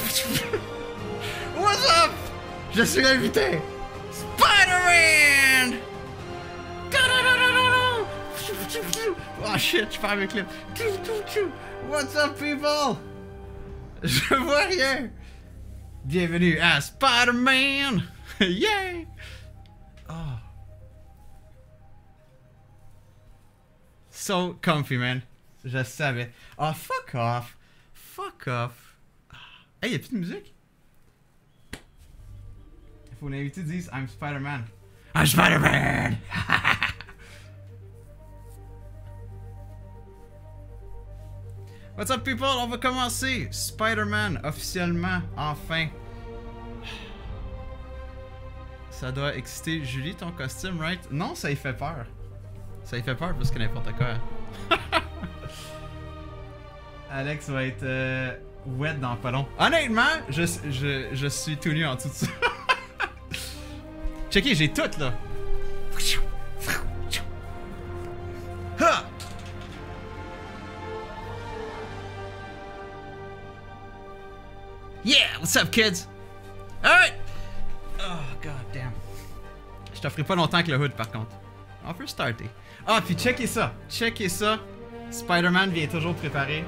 What's up? Je suis invité! Spider-Man! Oh shit, je perds mes clips. What's up, people? Je vois rien. Bienvenue à Spider-Man! Yay! Oh. So comfy, man. Je savais. Oh, fuck off. Fuck off. Hey, y'a plus de musique? Il faut l'inviter dise I'm Spider-Man. I'm Spider-Man! What's up, people? On va commencer. Spider-Man, officiellement, enfin. Ça doit exciter Julie, ton costume, right? Non, ça y fait peur. Ça y fait peur plus que n'importe quoi. Alex va être euh, wet dans pas long. Honnêtement, je, je, je suis tout nu en dessous de ça. Checkez, j'ai tout là. Yeah, what's up, kids? Alright! Oh, god damn. Je t'offrirai pas longtemps avec le hood, par contre. On peut starter. Ah, puis checkez ça. Checkez ça. Spider-Man vient toujours préparé.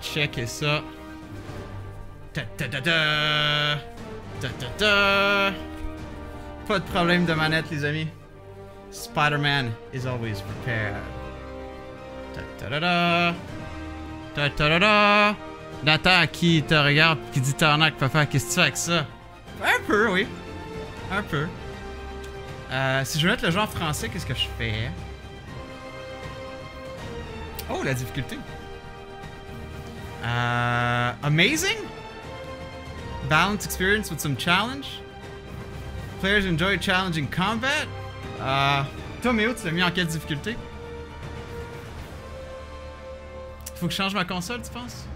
Checkez ça. Ta ta ta ta. Ta ta ta. Pas de problème de manette, les amis. Spider-Man is always prepared. Ta ta ta ta. Ta ta ta ta. Nathan qui te regarde qui dit Tarnac, papa, qu'est-ce que tu fais avec ça? Un peu, oui. Un peu. Euh, si je veux mettre le jeu en français, qu'est-ce que je fais? Oh, la difficulté. Euh, amazing? Balance experience with some challenge? Players enjoy challenging combat? Euh, tu l'as mis en quelle difficulté? Faut que je change ma console, tu penses?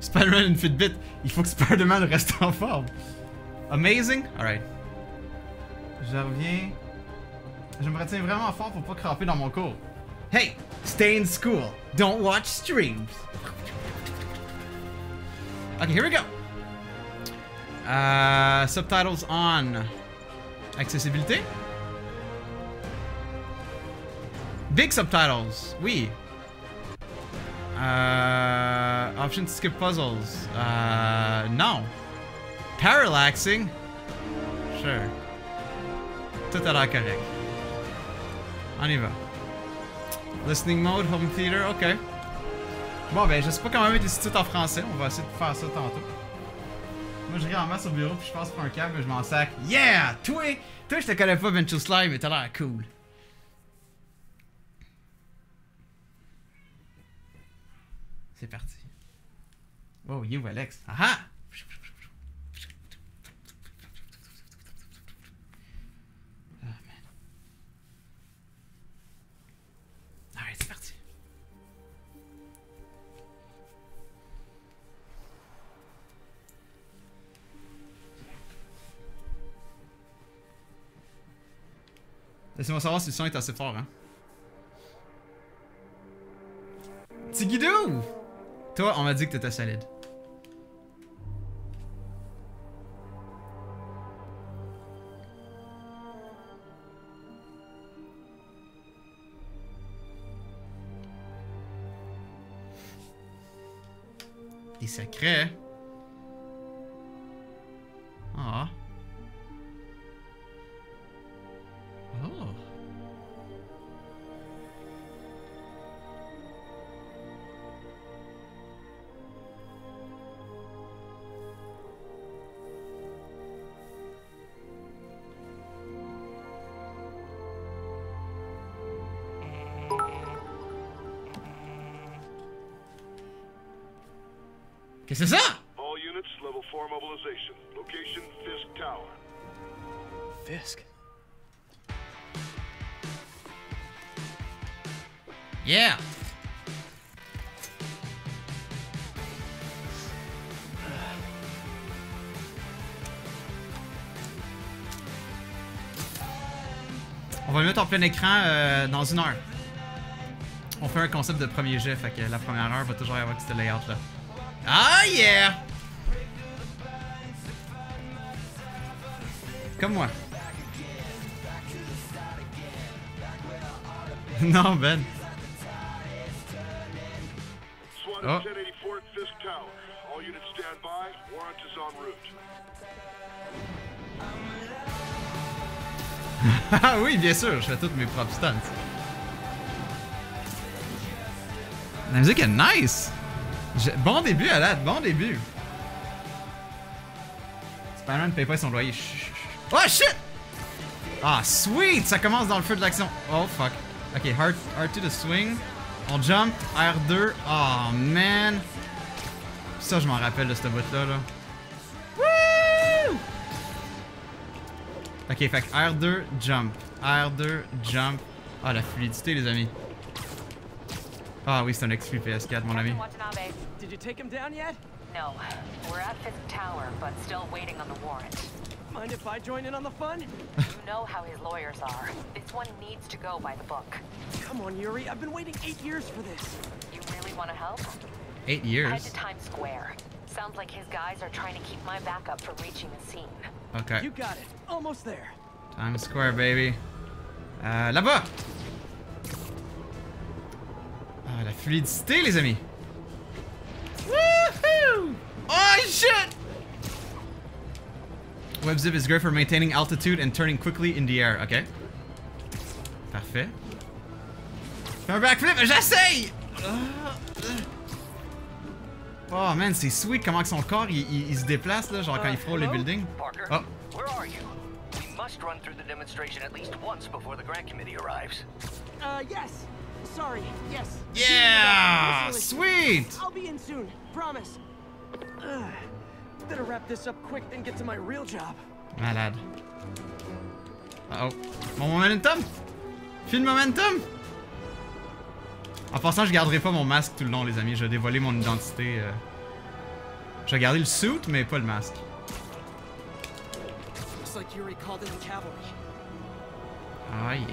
Spider-Man une Fitbit. Il faut que Spider-Man reste en forme. Amazing? Alright. Je reviens. Je me retiens vraiment fort pour pas cramper dans mon cours. Hey! Stay in school. Don't watch streams. Okay, here we go. Uh, subtitles on. Accessibilité? Big subtitles, oui. Uh, option to skip puzzles. Uh, no. Parallaxing? Sure. Tout a l'air correct. On y va. Listening mode, home theater, ok. Bon ben, je sais pas comment mettre les sous-titres en français, on va essayer de faire ça tantôt. Moi je ris en masse au bureau puis je passe pour un câble et je m'en sac. Yeah! Toi! Toi je te connais pas Venture Slime mais t'as l'air cool. C'est parti. Oh, you Alex. Aha! Ah, Laissez-moi savoir si le son est assez fort, hein. Tigidou! Toi, on m'a dit que t'étais solide. Des secrets. Plein écran euh, dans une heure. On fait un concept de premier jet, fait que la première heure va toujours y avoir ce layout là. Ah yeah! Comme moi. non, Ben. Oh. Ah oui, bien sûr, je fais toutes mes propres stunts. La musique est nice! Bon début date, bon début. Spider-Man ne paye pas son loyer. Oh shit! Ah, sweet! Ça commence dans le feu de l'action. Oh fuck. Ok, R- R2 de swing. On jump. R2. Oh man. Ça, je m'en rappelle de ce bout-là. Là. Woo! Ok, fait que R2, jump. R2, jump. Ah, la fluidité, les amis. Ah oui, c'est un XP PS4, mon ami. Captain Did you take him down yet? No, we're at Fisk Tower, but still waiting on the warrant. Mind if I join in on the fun? You know how his lawyers are. This one needs to go by the book. Come on, Yuri. I've been waiting eight years for this. You really want to help? Eight Head years. to Times Square. Sounds like his guys are trying to keep my backup from reaching the scene. Ok. You got it. Almost there. Times Square, baby. Euh, là-bas! Ah, la fluidité, les amis! Woohoo! Oh, shit! Web zip is great for maintaining altitude and turning quickly in the air. Ok. Parfait. Fais un backflip, j'essaye! Ah, ah. Oh man, c'est sweet comment que son corps il, il- il se déplace là, genre quand il frôle les hello? buildings. Parker, Oh. where are you? We must run through the demonstration at least once before the grant committee arrives. Uh, yes. Sorry. Yes. Yeah! Sweet! I'll be in soon. Promise. Ugh. Better wrap this up quick than get to my real job. Malade. Uh oh. Mon momentum! File momentum! En passant, je garderai pas mon masque tout le long, les amis. Je vais dévoiler mon identité. euh. Je vais garder le suit, mais pas le masque. Ah yeah.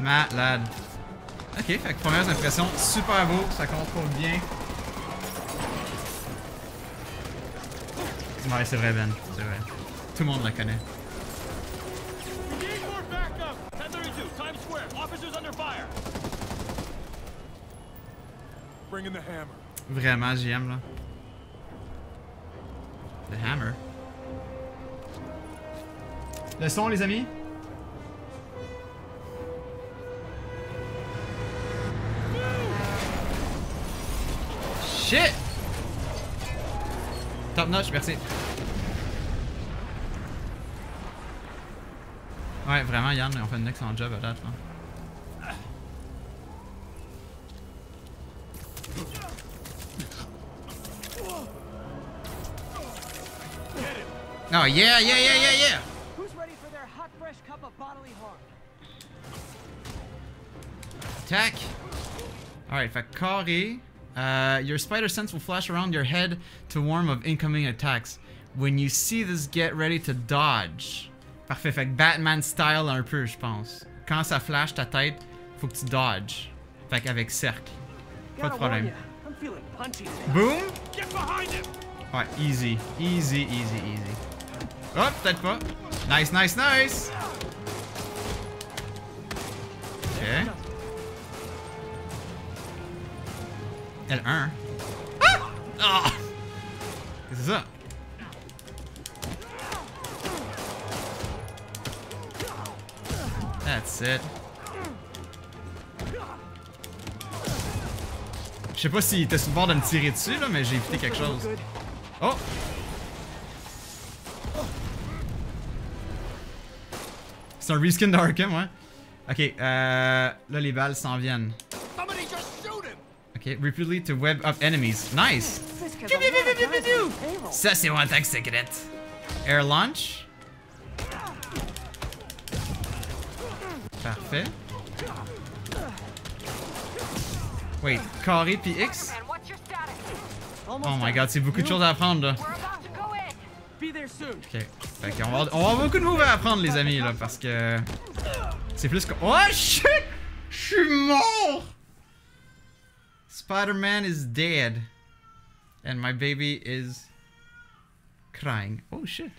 Malade. Ok, fait que premières impressions, super beau, ça contrôle bien. Ouais, c'est vrai, Ben, c'est vrai. Tout le monde la connaît. Vraiment, j'aime là. The Hammer. Le son, les amis? Shit! Top notch, merci. Ouais, vraiment, Yann, on fait un excellent job à date. Là. Oh, yeah, yeah, yeah, yeah, yeah! Who's ready for their hot, fresh cup of bodily harm? Attack. Alright, carré. Uh, your spider sense will flash around your head to warn of incoming attacks. When you see this, get ready to dodge. Parfait, fait que Batman style un peu, je pense. Quand ça flash ta tête, faut que tu dodge. Fait qu'avec cercle. Pas de Gotta warn problème. ya, I'm feeling punchy today. Boom! Get behind him! Ouais, easy. Easy, easy, easy. Oh, peut-être pas. Nice, nice, nice! Ok. L1. Ah! Ah! Qu'est-ce que c'est ça? That's it. Je sais pas s'il était sur le bord de me tirer dessus, là, mais j'ai évité quelque chose. Oh! C'est un reskin d'Arkham, ouais. Ok, euh, là les balles s'en viennent. Somebody just shoot him! Ok, repeatedly to web up enemies. Nice! Ça, c'est mon attaque secrète. Air launch. Parfait. Wait, carré puis X? Oh my god, c'est beaucoup de choses à apprendre là. Ok. Fait qu'on va, on va avoir beaucoup de moves à apprendre, les amis, là, parce que. C'est plus que. Oh shit! Je suis mort! Spider-Man is dead. And my baby is crying. Oh shit.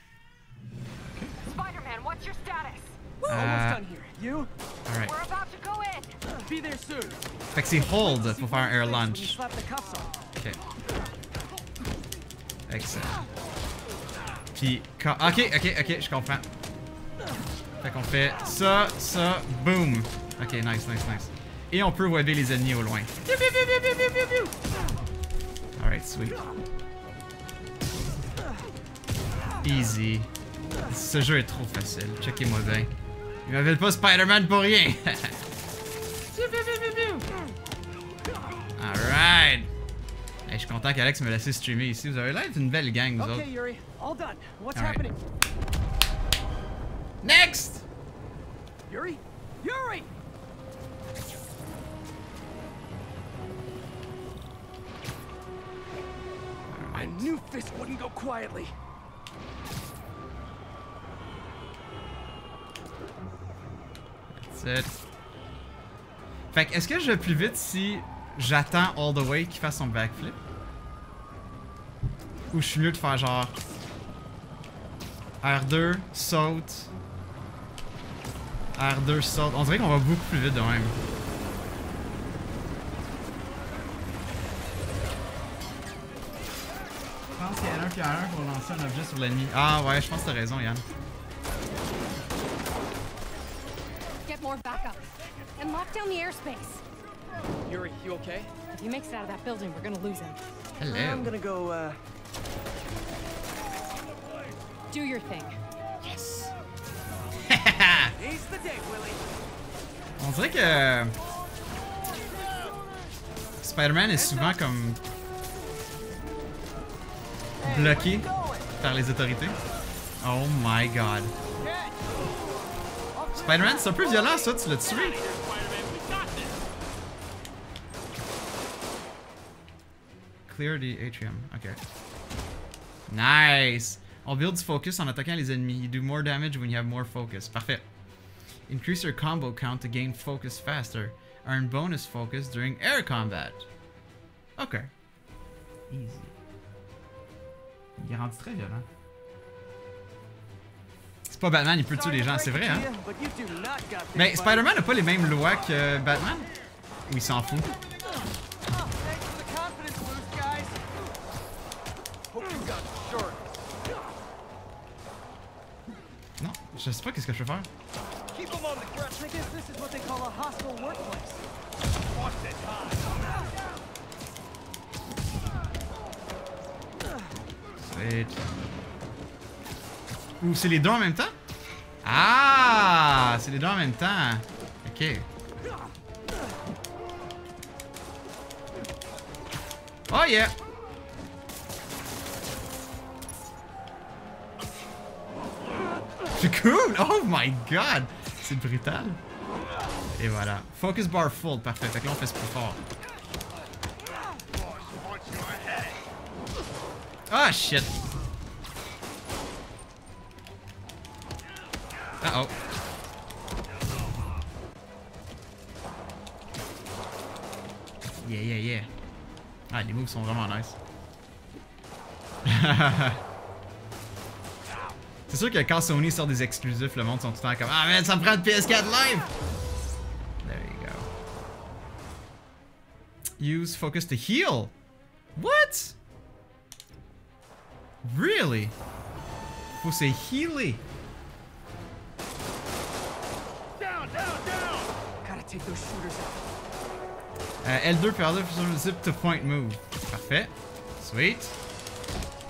Spider-Man, what's your status? We're Uh, almost done here. You? Alright. We're about to go in. Fait que c'est hold pour faire un air launch. Ok. Excellent. Puis, ok, ok, ok, je comprends. Fait qu'on fait ça, ça, boom. Ok, nice, nice, nice. Et on peut webber les ennemis au loin. Alright, sweet. Easy. Ce jeu est trop facile. Checkez-moi bien. Ils m'appellent pas Spider-Man pour rien. Alright. Hey, je suis content qu'Alex me laisse streamer ici. Vous avez l'air d'une belle gang, vous autres. Okay, Yuri. All done. What's All right. happening? Next! Yuri? Yuri! I knew this wouldn't go quietly. That's it. Fait que, est-ce que je vais plus vite si j'attends all the way qu'il fasse son backflip? Ou je suis mieux de faire genre R2, saute. R2, saute. On dirait qu'on va beaucoup plus vite de même. Je pense qu'il y a un qui a un pour lancer un objet sur l'ennemi. Ah ouais, je pense que t'as raison, Yann. Get more backup. And lock down the airspace. Yuri, you okay? If he makes it out of that building, we're gonna lose him. Hello. I'm gonna go, uh... Do your thing. Seize the day, Willie. On dirait que Spider-Man est souvent comme bloqué par les autorités. Oh my god. Spider-Man, c'est un peu violent ça, tu l'as tué. Clear the atrium. Ok. Nice. On build du focus en attaquant les ennemis. You do more damage when you have more focus. Parfait. Increase your combo count to gain focus faster. Earn bonus focus during air combat. Ok. Easy. Il est rendu très violent. Pas Batman, il peut tuer les gens, c'est vrai, hein? Mais buddy. Spider-Man a pas les mêmes lois que Batman? Ou il s'en fout? Non, je sais pas qu'est-ce que je peux faire. Ou c'est les deux en même temps? Ah! C'est les deux en même temps. Ok. Oh yeah! C'est cool! Oh my god! C'est brutal. Et voilà. Focus bar full, parfait. Fait que là on fait ce plus fort. Ah shit! Uh oh. Yeah, yeah, yeah. Ah, les moves sont vraiment nice. C'est sûr que quand Sony sort des exclusifs, le monde sont tout le temps comme Ah, man, ça me prend de PS4 live! There you go. Use focus to heal. What? Really? Faut se healer. Euh, L2 puis R2 sur le zip to point move. Parfait. Sweet.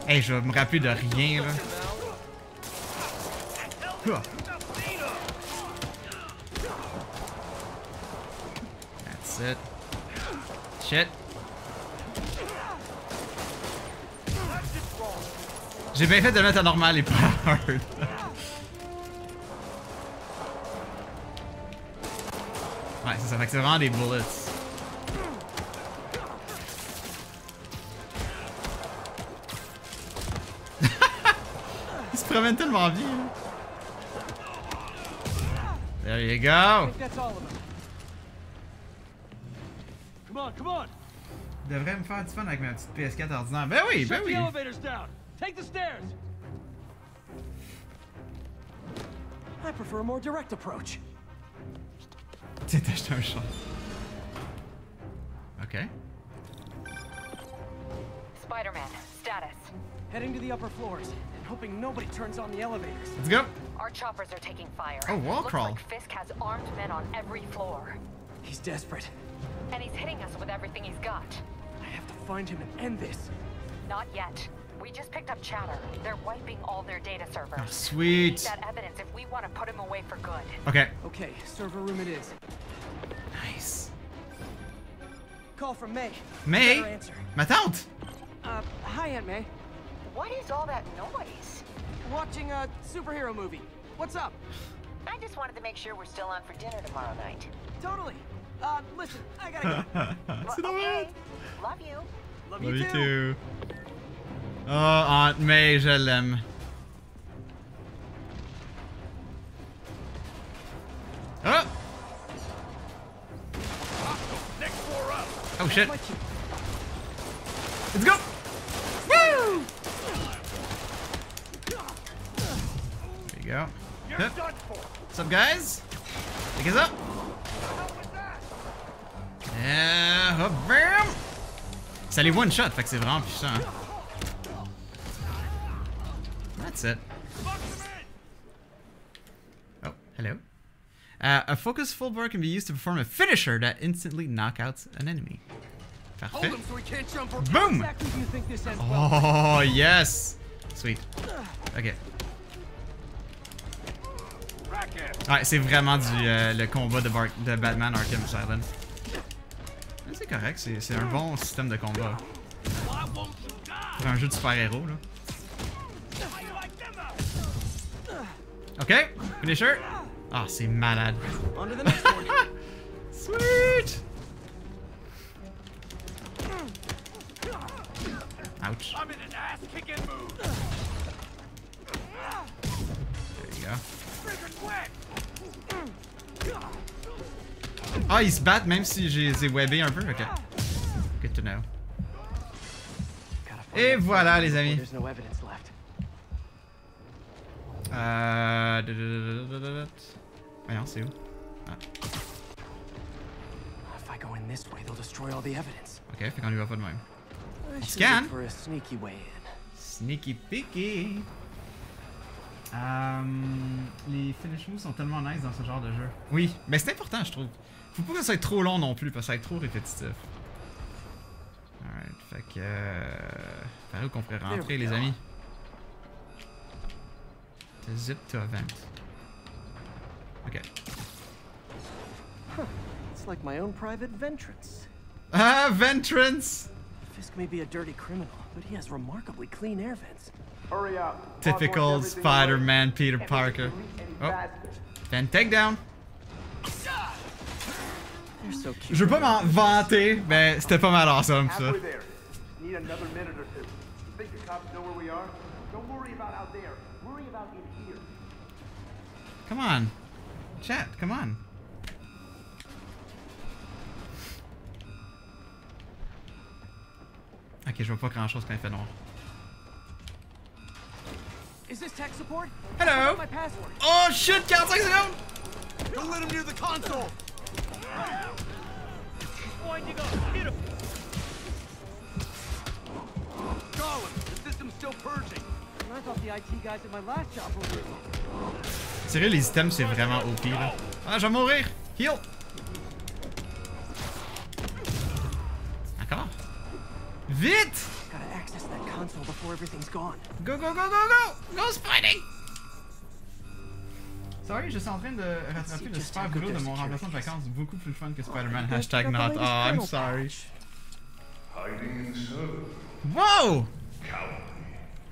Hey, je vais me rappeler de rien là. That's it. Shit. J'ai bien fait de mettre à normal et pas hard. Ouais, c'est ça. Fait que c'est vraiment des bullets. Il se promène tellement bien. là. There you go. I think that's all of them. Come on, come on. Devrais er me faire du fun avec ma petite PS4 ordinaire. Ben oui, ben oui. the elevators down. Take the stairs. I prefer a more direct approach. Tu t'es acheté un chat. Ok. Spider-Man, status. Heading to the upper floors and hoping nobody turns on the elevators. Let's go. Our choppers are taking fire. Oh, wall Looks crawl. like Fisk has armed men on every floor. He's desperate. And he's hitting us with everything he's got. I have to find him and end this. Not yet. We just picked up chatter. They're wiping all their data servers. Oh, We need sweet. that evidence if we want to put him away for good. Ok. Okay, server room it is. Nice. Call from May. May? Better answer. Ma tante? Uh, hi Aunt May. What is all that noise? Watching a superhero movie. What's up? I just wanted to make sure we're still on for dinner tomorrow night. Totally. Uh, listen, I gotta go. C'est drôle. Love you. Love, Love you you too. too. Oh, Aunt May, je l'aime. Oh! Next floor up. Oh shit. Let's go! Woo! There you go. Hup. What's up, guys? Pick us up. Yeah, hop, bam! Ça les one shot, fait que c'est vraiment puissant. hein. That's it. Oh, hello. Uh, a focus full bar can be used to perform a finisher that instantly knockouts an enemy. Parfait. so Boom! Oh, yes! Sweet. Ok. Ouais, c'est vraiment du euh, le combat de, Bar- de Batman Arkham Asylum. Mais C'est correct, c'est un bon système de combat. Pour un jeu de super-héros, là. How you like them though? Ok, finisher. Ah, c'est malade. On to the next one. Sweet! Ouch. I'm in an ass-kicking mood. There you go. Freaking wet. Ah, ils se battent même si j'ai les ai webbés un peu? Ok. Good to know. Gotta find Et that voilà, phone les before amis. Euh... Voyons, c'est où? Ah, If I go in this way, they'll destroy all the evidence. ok, fait qu'on y va pas de même. Scan. sneaky peaky. Euh, les finish moves sont tellement nice dans ce genre de jeu. Oui, mais c'est important, je trouve. Faut pas que ça soit trop long non plus, parce que ça va être trop répétitif. Alright, fait que. Euh, où qu'on pourrait rentrer, les amis? To zip to event. Ok. It's like my own private ventrance. Ah, Ventrance! Fisk may be a dirty criminal, but he has remarkably clean air vents. Hurry up. Typical Spider-Man Peter away. Parker. And we can reach any Oh, faster. Fan takedown! They're so cute. Je veux pas m'en vanter, mais c'était pas mal awesome ça. Come on. Chat, come on. Ok, je vois pas grand chose quand il fait noir. Is this tech support? Hello! My password. Oh shit, 45 secondes! Don't let him near the console. Winding up. Hit him. Gollum, the system's still purging. Sérieux, les items c'est vraiment OP là. Ah, je vais mourir! Heal! Encore? Vite! Go, go, go, go, go! Go Spidey! Sorry, je suis en train de rattraper le super boulot de mon remplaçant de vacances beaucoup plus fun que Spider-Man. Hashtag not. Oh, I'm sorry. patch.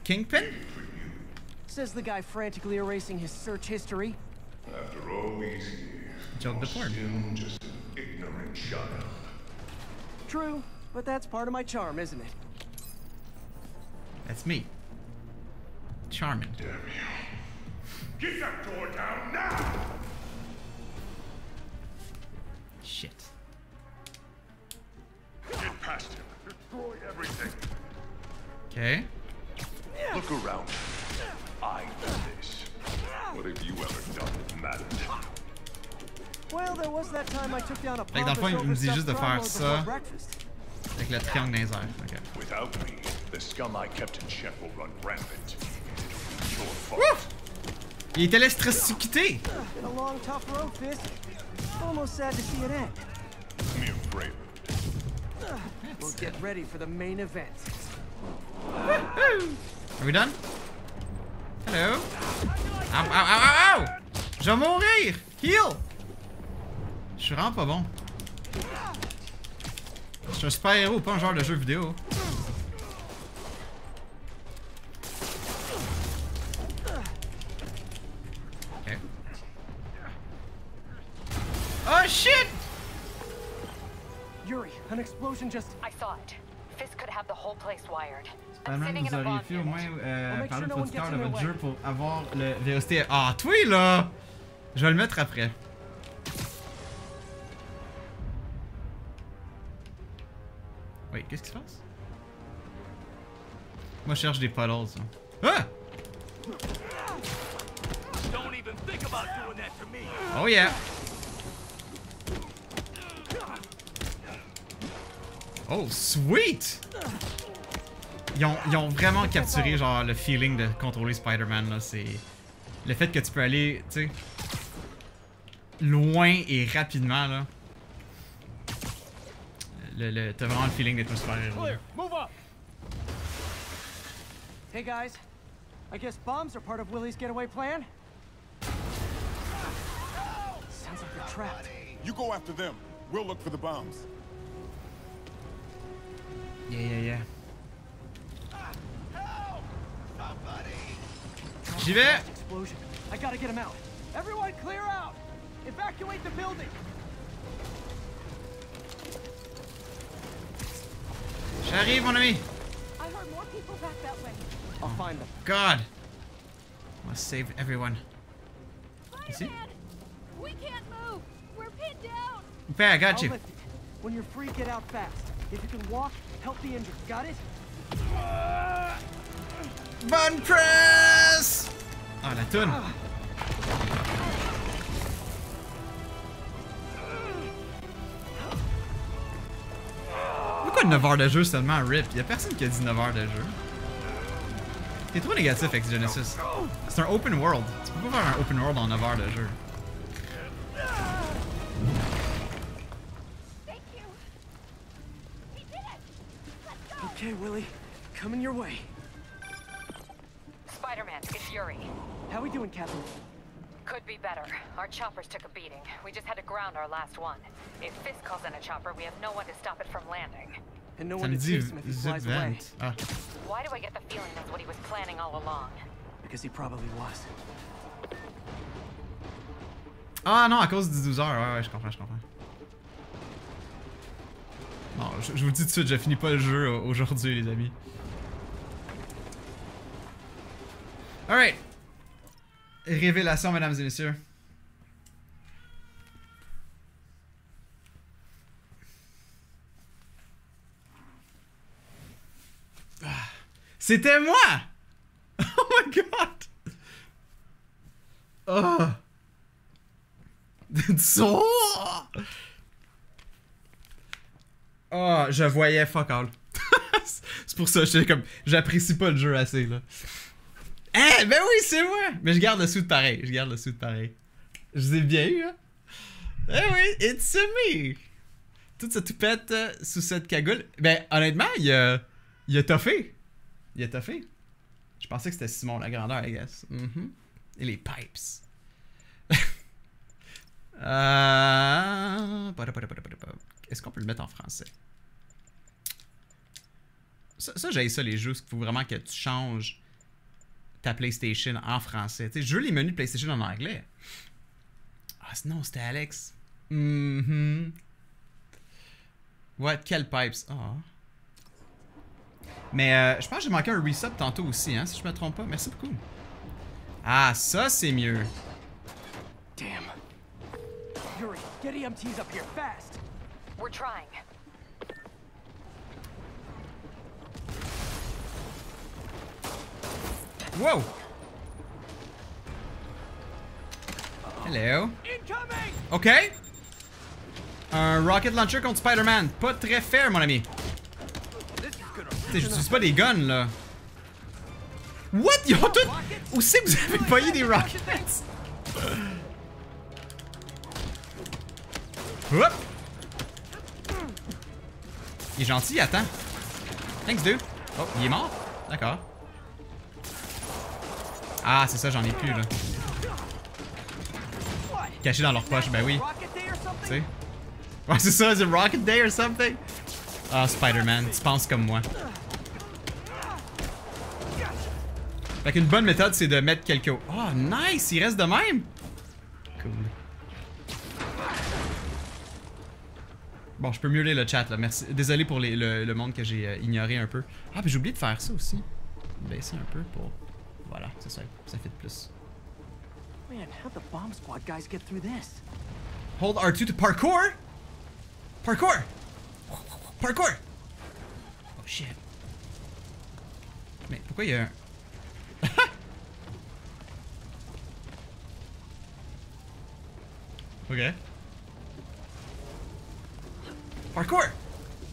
Kingpin? Says the guy frantically erasing his search history. After all these years, Joke the porn. just an ignorant child. True, but that's part of my charm, isn't it? That's me. Charming. Damn you. Get that door down now! Shit. Get past him. Destroy everything. Ok. Look around. I do this. What have you ever done that mattered? Well, there was that time I took down a Fait que dans le fond, il me dit juste de faire ça. breakfast. Avec le triangle dans les airs. Ok. Without me, the scum I kept in check will run rampant. Your fault. Il était l'électricité! Been a long, tough road, Fist. Almost sad to see it end. Mere prelude. We'll get ready for the main event. Are we done? Hello? Ow, ow, ow, ow, ow! Je vais mourir! Heal! Je suis vraiment pas bon. Je suis un super héros, pas un genre de jeu vidéo. Ok. Oh shit! Yuri, an explosion just. I saw it. Spider-Man, sitting in vous auriez pu au moins euh, parler sure au no one producteur gets de in votre jeu pour avoir le VOST. Ah, toi là! Je vais le mettre après. Oui, qu'est-ce qui se passe? Moi, je cherche des puddles. Ah! Don't even think about doing that to me. Oh yeah! Oh, sweet! Ils ont, ils ont vraiment capturé genre le feeling de contrôler Spider-Man là, c'est le fait que tu peux aller, tu sais, loin et rapidement là. Le, le, t'as vraiment le feeling d'être un super héros. Clear. Move up. Hey guys, I guess bombs are part of Willie's getaway plan. Sounds like they're trapped. You go after them. We'll look for the bombs. Yeah, yeah, yeah. J'y vais! Explosion. I gotta get him out. Everyone clear out! Evacuate the building! J'arrive mon ami! I heard more people back that way. I'll find them. God! Must save everyone. Ici? Spider-Man! We can't move! We're pinned down! Okay, I got I'll you. lift it. When you're free, get out fast. If you can walk, help the injured. Got it? Uh, Button press! Ah, la toune! Pourquoi 9 heures de jeu seulement RIP? Y'a personne qui a dit 9 heures de jeu. T'es trop négatif avec Genesis. C'est un open world. Tu peux pas faire un open world en 9 heures de jeu. Okay, Willie. Coming your way. Spider-Man, it's Yuri. How are we doing, Captain? Could be better. Our choppers took a beating. We just had to ground our last one. If Fist calls in a chopper, we have no one to stop it from landing. And no one to dit chase him if he zip flies away. Ah. Why do I get the feeling that's what he was planning all along? Because he probably was. Ah non, à cause du 12 heures. Ouais, ouais, je comprends, je comprends. Non, je, je vous dis tout de suite, je finis pas le jeu aujourd'hui, les amis. Alright. Révélation, mesdames et messieurs. Ah, C'était moi! Oh my god! Oh! So- Oh, je voyais fuck all. c'est pour ça, j'étais comme, j'apprécie pas le jeu assez, là. Eh, ben oui, c'est moi! Mais je garde le sou pareil, je garde le sou pareil. Je vous ai bien eu, hein? Eh oui, it's me! Toute cette toupette euh, sous cette cagoule. Ben, honnêtement, il a, il a toffé. Il a toffé. Je pensais que c'était Simon la grandeur, I guess. Mhm. Et les pipes. Euh, Est-ce qu'on peut le mettre en français? Ça, ça j'ai ça les jeux, il faut vraiment que tu changes ta PlayStation en français. Tu je veux les menus de PlayStation en anglais. Ah, non, c'était Alex. Mhm. What? Quel pipes? Ah. Mais euh, je pense que j'ai manqué un resub tantôt aussi, hein, si je me trompe pas. Merci beaucoup. Ah, ça c'est mieux. Damn. Yuri, get EMTs up here fast. We're trying. Wow! Hello. OK. Un rocket launcher contre Spider-Man. Pas très fair, mon ami. J'utilise pas des guns, là. What? Ils ont tout... Où c'est que vous avez payé des rockets? Hop! Il est gentil, attends. Thanks, dude. Oh, il est mort? D'accord. Ah, c'est ça, j'en ai plus, là. Caché dans leur poche, ben oui. Ouais, c'est ça, c'est Rocket Day or something? Ah, Spider-Man, tu penses comme moi. Fait qu'une bonne méthode, c'est de mettre quelques... Oh, nice! Il reste de même! Cool. Bon, je peux mieux lire le chat, là. Merci. Désolé pour le, le monde que j'ai euh, ignoré un peu. Ah, puis j'ai oublié de faire ça aussi. Baisser un peu pour... Voilà, c'est ça. Ça fait de plus. Man, how'd the bomb squad guys get through this? Hold R2 to parkour? Parkour! Parkour! Oh shit. Mais pourquoi il y a un... ok. Parkour!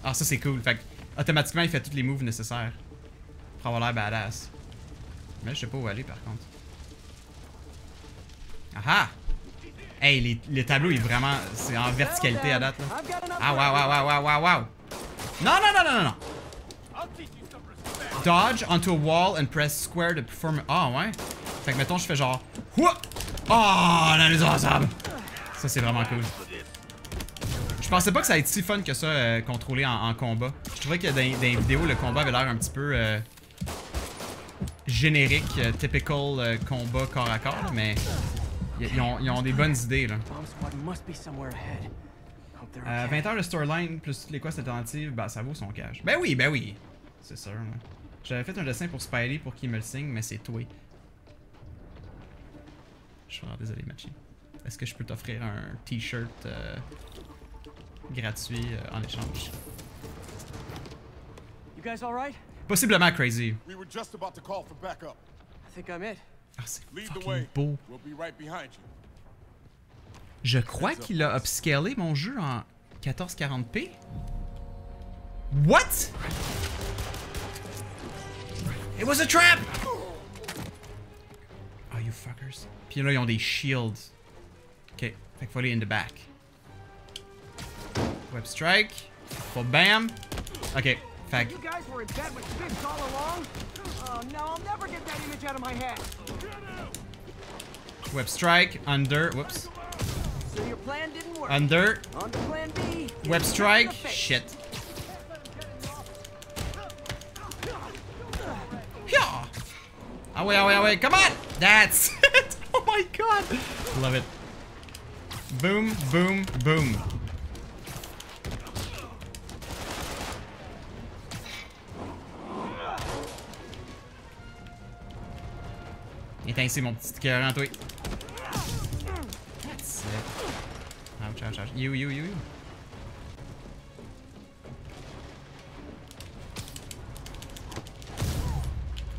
Ah ça c'est cool, fait que automatiquement il fait tous les moves nécessaires pour avoir l'air badass. Mais je sais pas où aller par contre. Ah Hey, les, le tableau est vraiment... C'est en verticalité à date, là. Ah, waouh, waouh, waouh, waouh, waouh. Non, non, non, non, non, non. Dodge onto a wall and press square to perform... Ah, ouais. Fait que, mettons, je fais genre... Oh, that is awesome! Ça, c'est vraiment cool. Je pensais pas que ça allait être si fun que ça, euh, contrôler en, en combat. Je trouvais que dans, dans les vidéos, le combat avait l'air un petit peu... euh, générique, euh, typical euh, combat corps à corps, là, mais... Ils, ont, ils ont des bonnes idées, là. Bomb squad must be somewhere ahead. Hope they're Euh, okay. 20 heures de storyline plus toutes les quests alternatives, bah ça vaut son cash. Ben oui, ben oui. C'est sûr. J'avais fait un dessin pour Spidey pour qu'il me le signe, mais c'est toi. Je suis vraiment désolé, Machi. Est-ce que je peux t'offrir un t-shirt euh, gratuit en échange? You guys all right? Possiblement crazy. We were just about to call for backup. I think I'm it. Ah, c'est Lead the fucking way. beau. We'll be right behind you. Je crois qu'il a upscalé mon jeu en 1440p. What? It was a trap! Oh, you fuckers? Puis là, ils ont des shields. Ok, fait qu'il faut aller in the back. Web strike. Full bam. Ok, fait You guys were in bed with Fisk all along? Oh no, I'll never get that image out of my head. Web strike, under, whoops. So your plan didn't work. Under, On to plan B. web strike, shit. Yeah. Ah ah ouais, ah ouais, come on! That's it! Oh my god! Love it. Boom, boom, boom. Éteins ici mon petit cœur en toi. That's it. Ouch, ouch, ouch. You, you, you, you.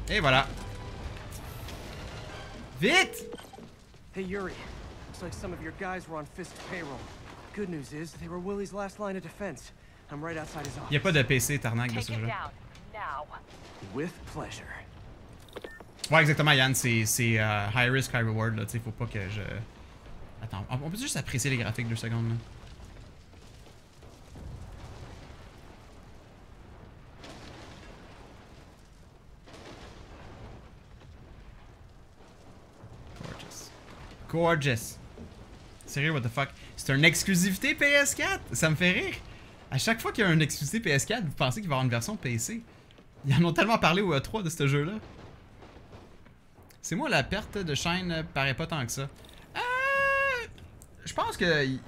Et voilà. Vite! Hey Yuri, looks like some of your guys were on Fisk's payroll. Good news is they were Willie's last line of defense. I'm right outside his office. Y a pas de PC, tarnac, de ce jeu. With pleasure. Ouais, exactement, Yann, c'est euh, high risk, high reward, là, tu sais, faut pas que je... Attends, on on peut juste apprécier les graphiques deux secondes, là. Gorgeous. Gorgeous. Sérieux, what the fuck? C'est une exclusivité PS4? Ça me fait rire. À chaque fois qu'il y a une exclusivité PS4, vous pensez qu'il va y avoir une version PC? Ils en ont tellement parlé au E3 de ce jeu-là. C'est moi, la perte de chaîne paraît pas tant que ça. Euh, je pense que il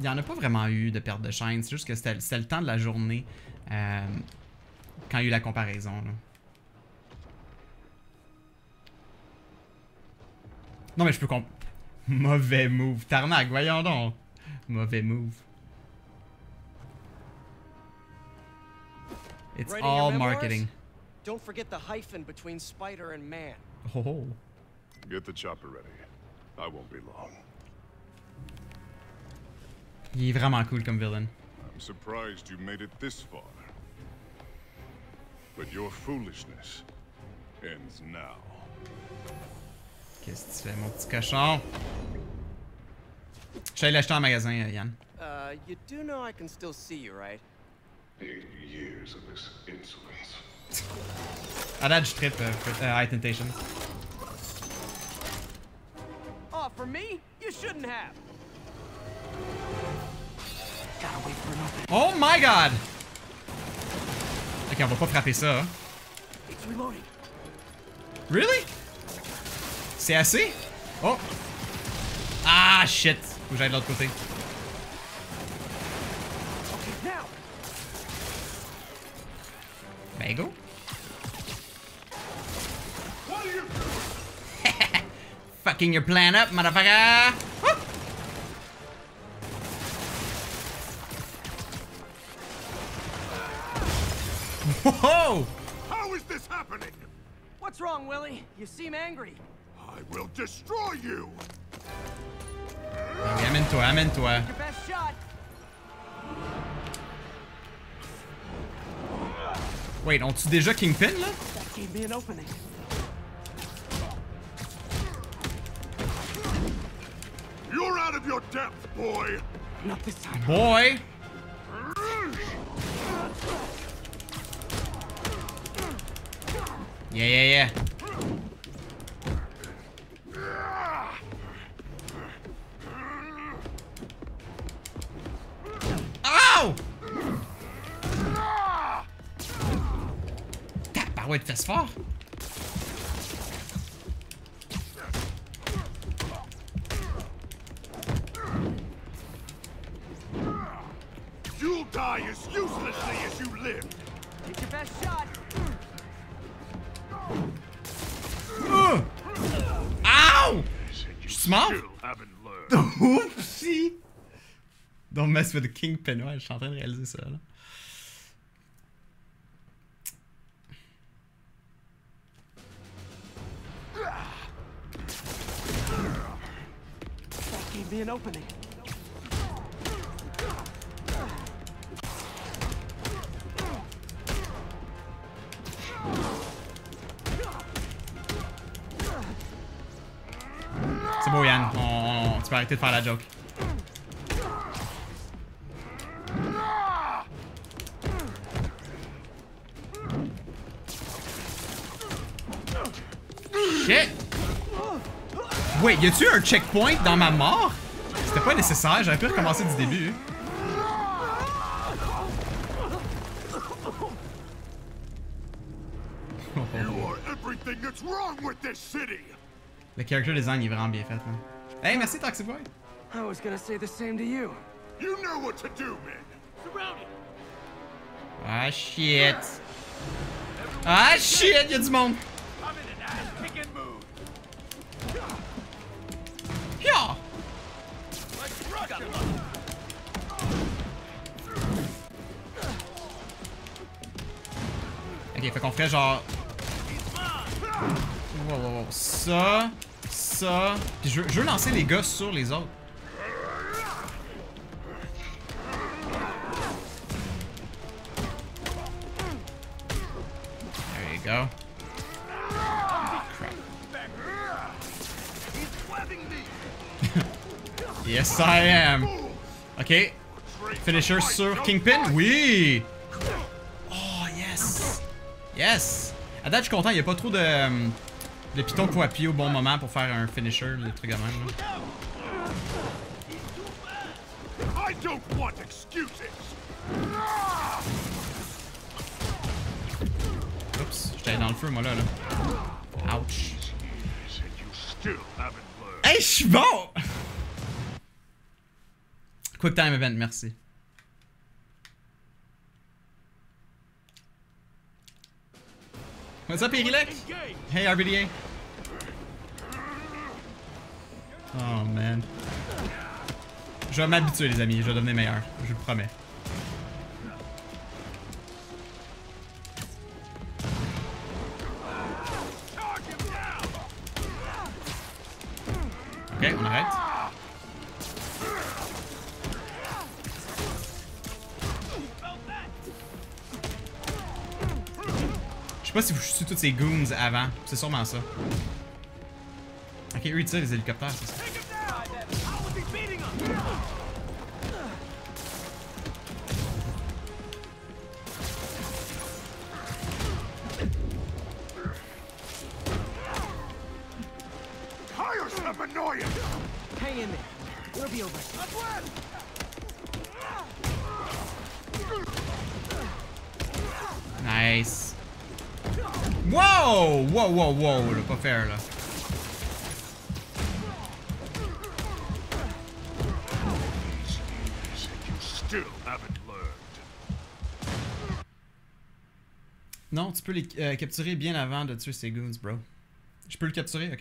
y, y en a pas vraiment eu de perte de chaîne. C'est juste que c'était le temps de la journée euh, quand il y a eu la comparaison. là. Non, mais je peux comp... Mauvais move. Tarnac, voyons donc. Mauvais move. It's all marketing. Don't forget the hyphen between spider and man. Oh. Get the chopper ready. I won't be long. Il est vraiment cool comme villain. I'm surprised you made it this far. But your foolishness ends now. Qu'est-ce que tu fais, mon petit cochon? Je suis allé l'acheter en magasin, euh, Yann. Uh, you do know I can still see you, right? Eight years of this insolence. Date, je trippe euh, euh, High Temptation. Oh, for me? You shouldn't have. Gotta wait for an opening. Oh my god! Ok, on va pas frapper ça. hein. It's reloading. Really? C'est assez? Oh! Ah, shit! Faut que j'aille de l'autre côté. Okay, now. Ben, go! Fucking your plan up, motherfucker! Woo! Whoa! How is this happening? What's wrong, Willie? You seem angry. I will destroy you! Ah oui, amène-toi, amène-toi. Your best shot. Wait, ont-tu déjà Kingpin, là? That gave me an opening. You're out of your depth, boy! Not this time. Boy! Yeah, yeah, yeah. Ow! Tabarouette, fesse fort! You'll die as uselessly as you live! Take your best shot. Uh! Ow! Smart? Still haven't. Oupsie! Don't mess with the Kingpin. Ouais, je suis en train de réaliser ça, là. That gave me an opening. C'est Yann. On- on- Tu peux arrêter de faire la joke. Shit! Wait, y a-tu un checkpoint dans ma mort? C'était pas nécessaire, j'aurais pu recommencer du début. You are everything that's wrong with this city! Le character design il est vraiment bien fait. Là. Hey, merci Toxic Boy! I was gonna say the same to you. You know what to do, men! Surrounded. Ah shit! Ah shit, y'a du monde! I'm in an ass-kicking mood. Pia! Let's rush him. Ok, fait qu'on ferait genre. Ça, ça. Puis je, veux- lancer les gars sur les autres. There you go. Yes, I am. Ok. Finisher sur Kingpin? Oui! Oh, yes! Yes! À date, je suis content, il n'y a pas trop de, pitons pour appuyer au bon moment pour faire un finisher, le truc de même. là. Oups, j'étais dans le feu, moi, là. là. Ouch. Hey, je suis bon! Quick time event, merci. What's up, Irilek? Hey, RBDA. Oh, man. Je vais m'habituer, les amis. Je vais devenir meilleur. Je vous promets. Ok, on arrête. Sais pas si vous suis tous ces goons avant. C'est sûrement ça. Ok, eux ils tirent les hélicoptères, c'est ça. Wow! Wow, wow, là, pas fair là. Non, tu peux les euh, capturer bien avant de tuer ces goons, bro. Je peux le capturer? Ok.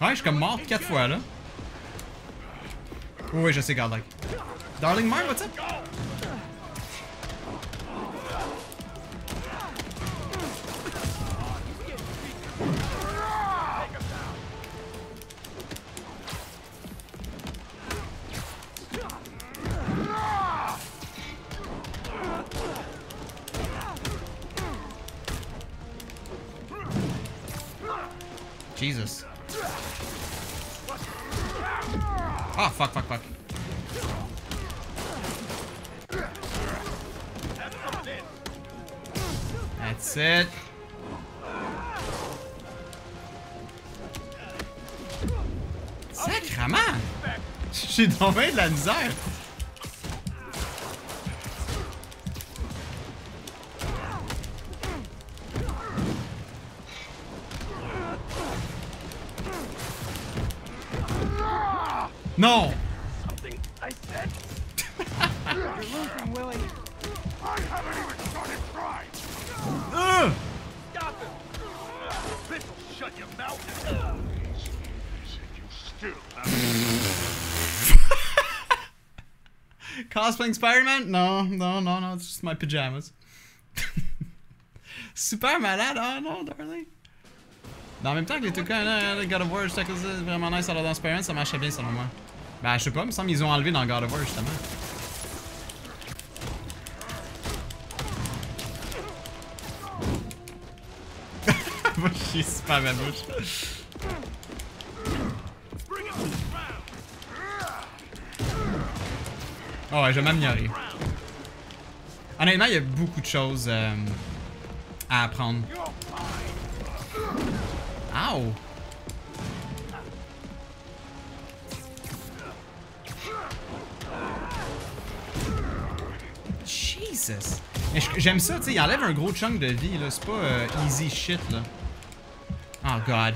Ouais, je suis comme mort quatre fois là. Oui, je sais, Godlike. Darling Mine, what's up? Donc Cosplaying Spider-Man? No, no, no, no, it's just my pajamas. Super malade, oh non, darling. Mais en même temps que les Toucans, là, le God of War, je sais c'est vraiment nice alors dans Spider-Man, ça marchait bien selon moi. Ben, je sais pas, il me semble qu'ils ont enlevé dans God of War justement. Va chier, super ma. Oh ouais, je vais m'améliorer. Honnêtement, il y a beaucoup de choses euh, à apprendre. Ow! Jesus! J'aime ça, tu sais, il enlève un gros chunk de vie, là. C'est pas euh, easy shit, là. Oh god.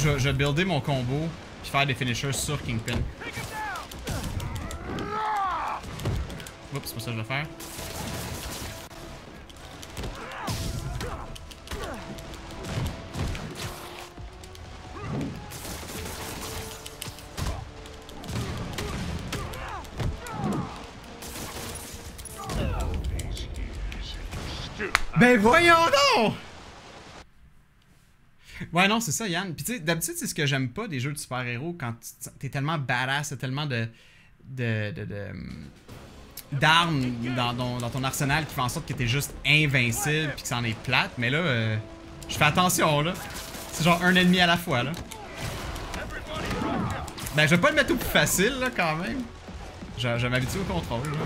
Je je vais builder mon combo puis faire des finishers sur Kingpin. Oups, c'est pas ça que je vais faire. Ben voyons donc! Ouais, non, c'est ça, Yann. Puis tu sais, d'habitude, c'est ce que j'aime pas des jeux de super-héros quand t'es tellement badass, t'as tellement de. de. de. de- d'armes dans, ton- dans ton arsenal qui fait en sorte que t'es juste invincible puis que ça en est plate. Mais là, euh, je fais attention, là. C'est genre un ennemi à la fois, là. Ben, je vais pas le mettre au plus facile, là, quand même. Je, je vais m'habituer au contrôle, là.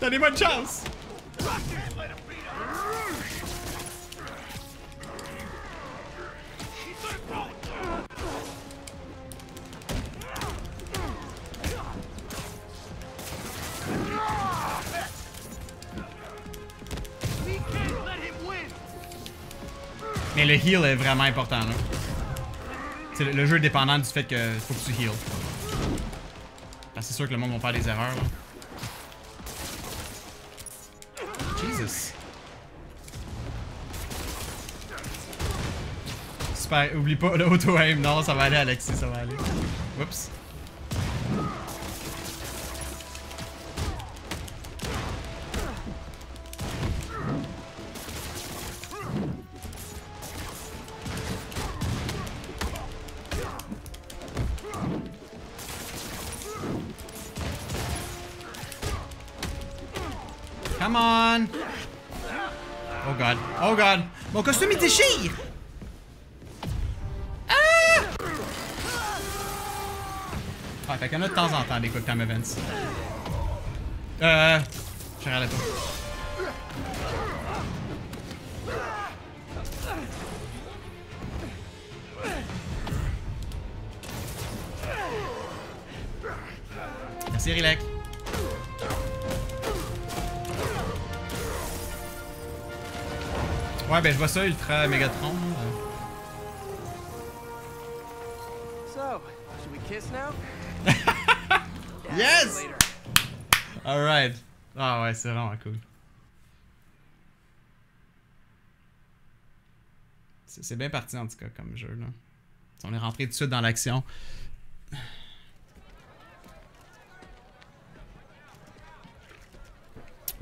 Donnez-moi une chance! Mais le heal est vraiment important là. Le jeu est dépendant du fait que faut que tu heal. Parce que c'est sûr que le monde va faire des erreurs là. Super, oublie pas le auto-aim. Non, ça va aller, Alexis, ça va aller. Oups. Come on! Oh god. Oh god. Mon costume il déchire! Qu'il y en a de temps en temps des quick time events. Euh. Je regardais pas. Merci Rilek. Ouais, ben je vois ça, Ultra Megatron. So, should we kiss now? Yes! Alright. Ah ouais, c'est vraiment cool. C'est c'est bien parti en tout cas comme jeu là. On est rentré tout de suite dans l'action.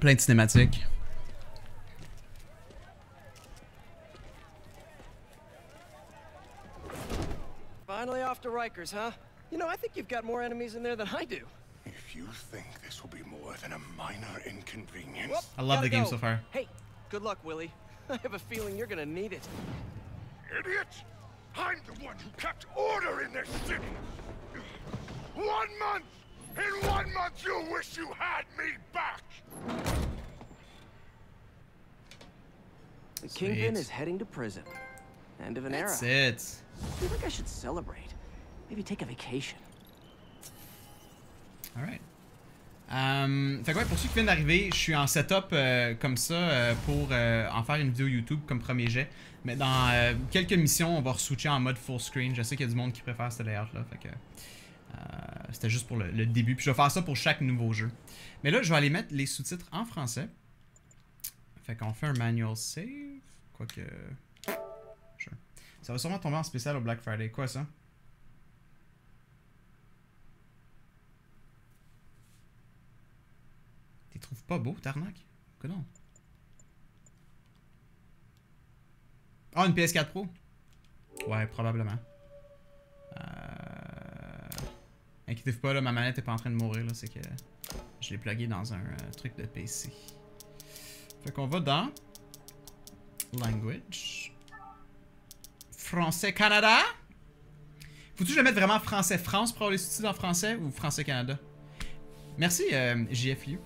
Plein de cinématiques. Finally off to Rikers, huh? You know, I think you've got more enemies in there than I do. If you think this will be more than a minor inconvenience, Whoop, I love the game go. so far. Hey, good luck, Willie. I have a feeling you're gonna need it. idiot! I'm the one who kept order in this city! One month! In one month you'll wish you had me back! The Kingpin is heading to prison. End of an That's era. it. I feel like I should celebrate. Maybe take a vacation. Alright. Euh, fait que ouais, pour ceux qui viennent d'arriver, je suis en setup euh, comme ça euh, pour euh, en faire une vidéo YouTube comme premier jet. Mais dans quelques missions, on va re-switcher en mode full screen. Je sais qu'il y a du monde qui préfère ce layout là. Fait que c'était juste pour le, le début. Puis je vais faire ça pour chaque nouveau jeu. Mais là, je vais aller mettre les sous-titres en français. Fait qu'on fait un manual save. Quoique. Sure. Ça va sûrement tomber en spécial au Black Friday. Quoi ça? T'es trouves pas beau, Tarnac? Que non? Ah, une PS4 Pro? Ouais, probablement. Euh... Inquiétez-vous pas, là, ma manette est pas en train de mourir, là, c'est que je l'ai plugué dans un euh, truc de PC. Fait qu'on va dans Language. Français Canada. Faut-tu que je vraiment français France pour avoir les sous-titres en français ou français Canada? Merci, euh, JFU.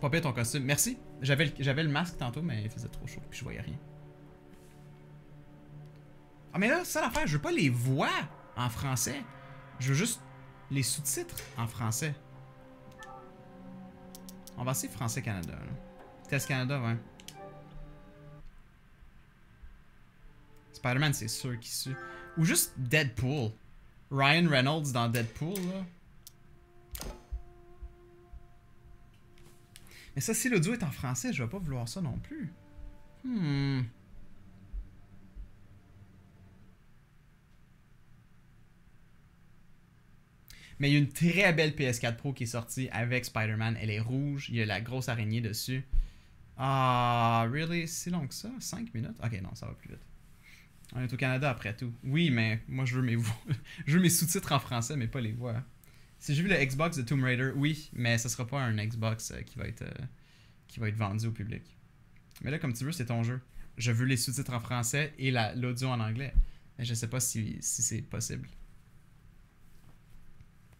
Pas pire ton costume. Merci. J'avais le, le masque tantôt, mais il faisait trop chaud, puis je voyais rien. Ah, mais là, ça l'affaire, je veux pas les voix en français. Je veux juste les sous-titres en français. On va essayer français Canada. Test Canada, ouais. Spider-Man, c'est sûr qu'il suit. Ou juste Deadpool. Ryan Reynolds dans Deadpool, là. Mais ça, si l'audio est en français, je vais pas vouloir ça non plus. Hmm. Mais il y a une très belle PS4 Pro qui est sortie avec Spider-Man. Elle est rouge, il y a la grosse araignée dessus. Ah, really? Si long que ça? 5 minutes? Ok, non, ça va plus vite. On est au Canada après tout. Oui, mais moi je veux mes je veux mes sous-titres en français, mais pas les voix. Si j'ai vu le Xbox de Tomb Raider, oui, mais ce sera pas un Xbox euh, qui va être euh, qui va être vendu au public. Mais là, comme tu veux, c'est ton jeu. Je veux les sous-titres en français et la- l'audio en anglais. Mais je sais pas si, si c'est possible.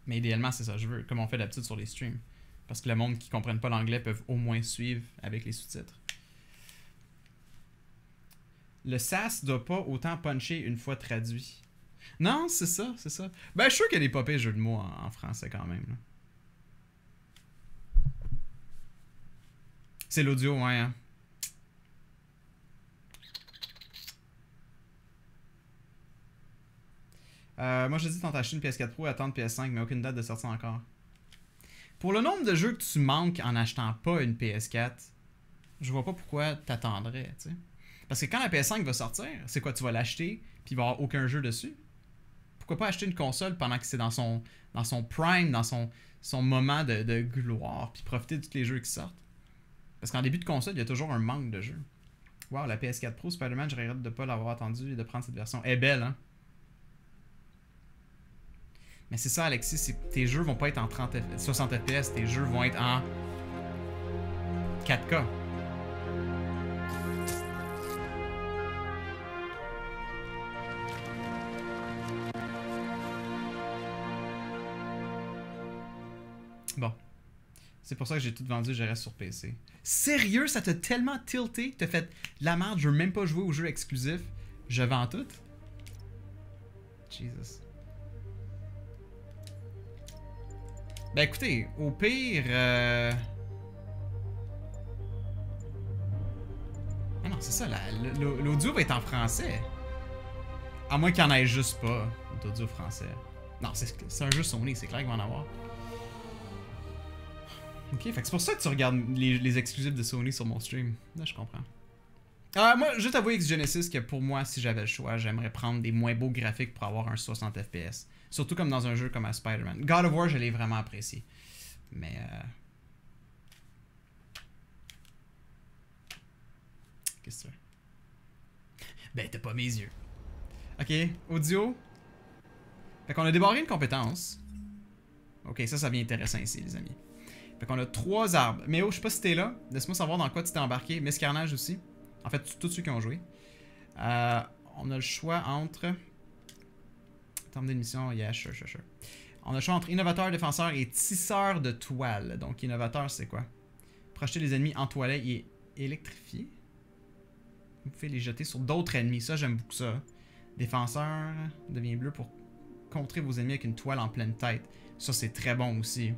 Mais idéalement, c'est ça. Je veux, comme on fait d'habitude sur les streams. Parce que le monde qui comprenne pas l'anglais peuvent au moins suivre avec les sous-titres. Le SAS doit pas autant puncher une fois traduit. Non, c'est ça, c'est ça. Ben, je suis sûr qu'il y a des de mots en, français quand même. C'est l'audio, ouais. hein. Euh, moi, je dis t'en acheter une PS4 Pro et attendre PS5, mais aucune date de sortie encore. Pour le nombre de jeux que tu manques en achetant pas une PS4, je vois pas pourquoi t'attendrais, tu sais. Parce que quand la PS5 va sortir, c'est quoi, tu vas l'acheter, puis il va y avoir aucun jeu dessus? Pourquoi pas acheter une console pendant que c'est dans son, dans son prime, dans son, moment de, gloire, puis profiter de tous les jeux qui sortent? Parce qu'en début de console, il y a toujours un manque de jeux. Wow, la PS4 Pro, Spider-Man, je regrette de pas l'avoir attendu et de prendre cette version. Elle est belle, hein? Mais c'est ça, Alexis, tes jeux vont pas être en 30 F- 60 FPS, tes jeux vont être en 4K. C'est pour ça que j'ai tout vendu, je reste sur PC. Sérieux, ça t'a tellement tilté t'as fait la merde, je veux même pas jouer aux jeux exclusifs. Je vends tout? Jesus. Ben écoutez, au pire. euh, Ah non, c'est ça, l'audio va être en français. À moins qu'il n'y en ait juste pas d'audio français. Non, c'est un jeu Sony, c'est clair qu'il va en avoir. Ok, c'est pour ça que tu regardes les, les exclusifs de Sony sur mon stream. Là, je comprends. Ah, moi, juste avouer X Genesis que pour moi, si j'avais le choix, j'aimerais prendre des moins beaux graphiques pour avoir un 60 FPS. Surtout comme dans un jeu comme Spider-Man. God of War, je l'ai vraiment apprécié. Mais. Euh... Qu'est-ce que tu? Ben, t'as pas mes yeux. Ok, audio. Fait qu'on a débarré une compétence. Ok, ça, ça devient intéressant ici, les amis. Fait qu'on a trois arbres. Mais oh, je sais pas si t'es là. Laisse-moi savoir dans quoi tu t'es embarqué. Miss Carnage aussi. En fait, tous ceux qui ont joué. Euh, on a le choix entre. Terme d'émission, yeah, sure, sure, sure. On a le choix entre innovateur, défenseur et tisseur de toile. Donc, innovateur, c'est quoi? Projeter les ennemis en toilet et électrifier? Vous pouvez les jeter sur d'autres ennemis. Ça, j'aime beaucoup ça. Défenseur devient bleu pour contrer vos ennemis avec une toile en pleine tête. Ça, c'est très bon aussi.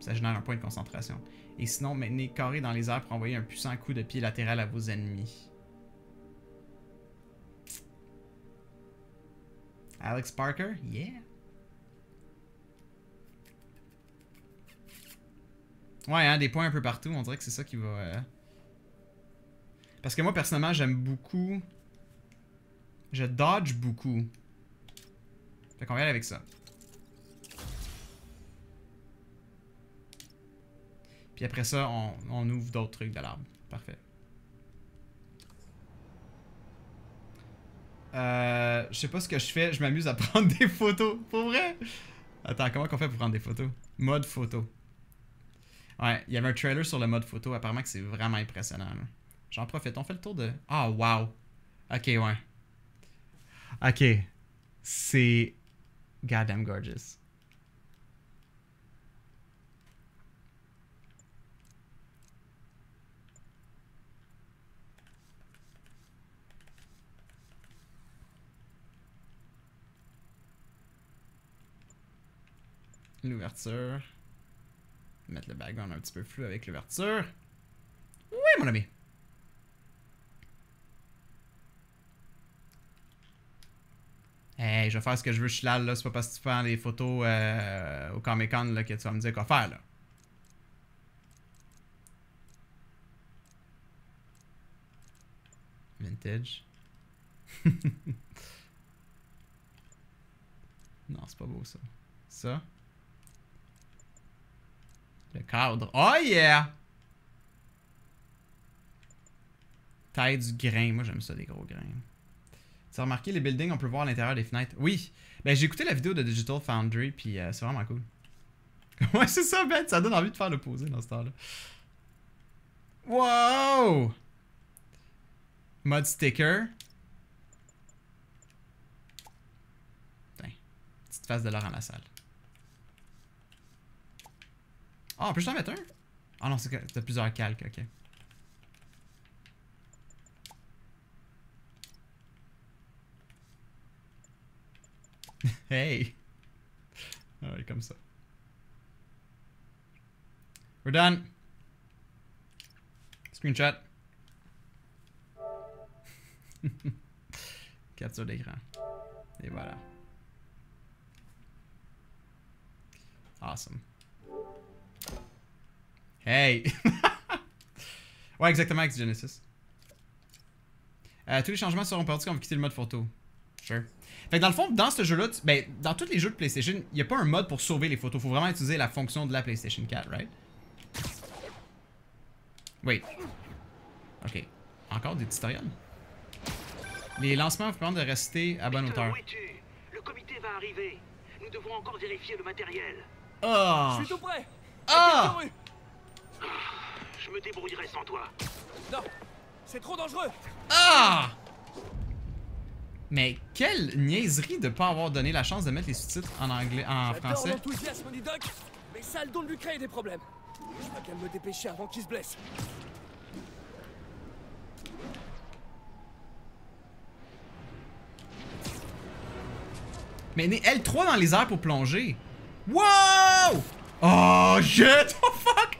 Ça génère un point de concentration. Et sinon, maintenez carré dans les airs pour envoyer un puissant coup de pied latéral à vos ennemis. Alex Parker? Yeah. Ouais, hein, des points un peu partout. On dirait que c'est ça qui va... euh, Parce que moi, personnellement, j'aime beaucoup... Je dodge beaucoup. Fait qu'on va aller avec ça. Puis après ça, on, ouvre d'autres trucs de l'arbre. Parfait. Euh, je sais pas ce que je fais, je m'amuse à prendre des photos. Pour vrai? Attends, comment qu'on fait pour prendre des photos? Mode photo. Ouais, il y avait un trailer sur le mode photo. Apparemment que c'est vraiment impressionnant. J'en profite. On fait le tour de. Ah, wow. Ok, ouais. Ok. C'est. Goddamn gorgeous. L'ouverture. Mettre le background un petit peu flou avec l'ouverture. Oui, mon ami. Hey, je vais faire ce que je veux, là, là. C'est pas parce que tu prends des photos euh, au Comic Con là, que tu vas me dire quoi faire, là. Vintage. non, c'est pas beau ça. Ça? Le cadre. Oh yeah! Taille du grain. Moi, j'aime ça, des gros grains. Tu as remarqué les buildings, on peut voir à l'intérieur des fenêtres. Oui. Ben, j'ai écouté la vidéo de Digital Foundry, puis euh, c'est vraiment cool. ouais, c'est ça, Ben. Ça donne envie de faire l'opposé dans ce temps-là. Wow! Mode sticker. Putain. Petite face de l'or dans la salle. Ah, on peut juste un? Ah non, c'est que t'as plusieurs calques, ok. hey! Ah ouais, comme ça. We're done! Screenshot. Capture d'écran. Et voilà. Awesome. Hey! Ouais, exactement, avec Genesis. Euh, tous les changements seront perdus quand vous quittez le mode photo. Sure. Fait que dans le fond, dans ce jeu-là, tu- ben, dans tous les jeux de PlayStation, il n'y a pas un mode pour sauver les photos. faut vraiment utiliser la fonction de la PlayStation 4, right? Wait. Ok. Encore des tutoriels? Les lancements vous permettent de rester à bonne hauteur. Le comité va arriver. Nous devons encore vérifier le matériel. Ah! Je suis tout prêt Ah! Rue. Je me débrouillerai sans toi. Non C'est trop dangereux Ah! Mais quelle niaiserie de pas avoir donné la chance de mettre les sous-titres en anglais, en J'adore français. l'enthousiasme du doc, mais ça a le don de lui créer des problèmes. Je dois bien me dépêcher avant qu'il se blesse. Mais L3 dans les airs pour plonger. Wow! Oh shit! Oh fuck!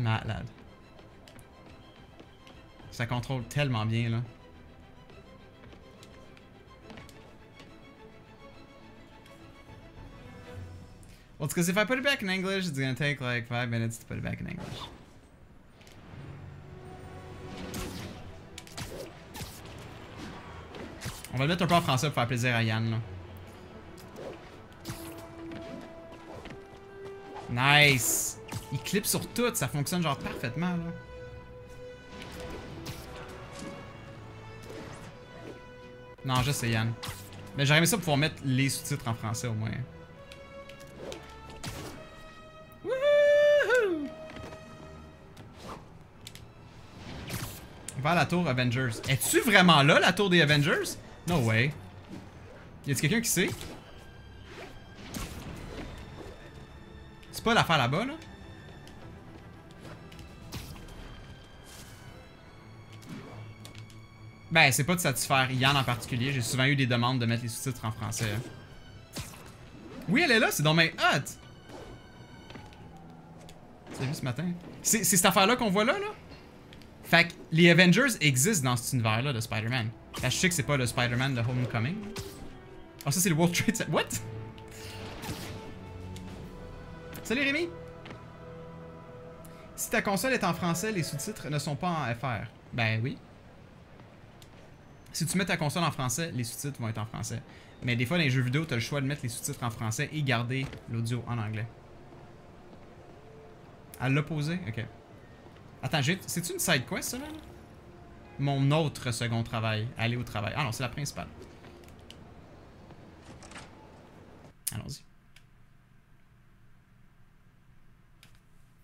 Malade. Ça contrôle tellement bien là. Well, it's because if I put it back in English, it's gonna take like five minutes to put it back in English. On va le mettre un peu en français pour faire plaisir à Yann. Là. Nice! Il clip sur tout, ça fonctionne genre parfaitement là. Non, juste c'est Yann. Mais j'aurais aimé ça pour pouvoir mettre les sous-titres en français au moins. Wouhou! Vers la tour Avengers. Es-tu vraiment là, la tour des Avengers? No way. Y a-t-il quelqu'un qui sait? C'est pas l'affaire là-bas, là? Ben, c'est pas de satisfaire Yann en particulier. J'ai souvent eu des demandes de mettre les sous-titres en français. Oui, elle est là, c'est dans mes hot! C'est vu ce matin? C'est cette affaire-là qu'on voit là, là? Fait que les Avengers existent dans cet univers-là de Spider-Man. Je sais que c'est pas le Spider-Man de Homecoming. Oh, ça, c'est le World Trade Center. What? Salut Rémi! Si ta console est en français, les sous-titres ne sont pas en FR. Ben oui. Si tu mets ta console en français, les sous-titres vont être en français. Mais des fois, dans les jeux vidéo, tu as le choix de mettre les sous-titres en français et garder l'audio en anglais. À l'opposé? Ok. Attends, c'est-tu une side quest, ça, là? Mon autre second travail. Aller au travail. Ah non, c'est la principale. Allons-y.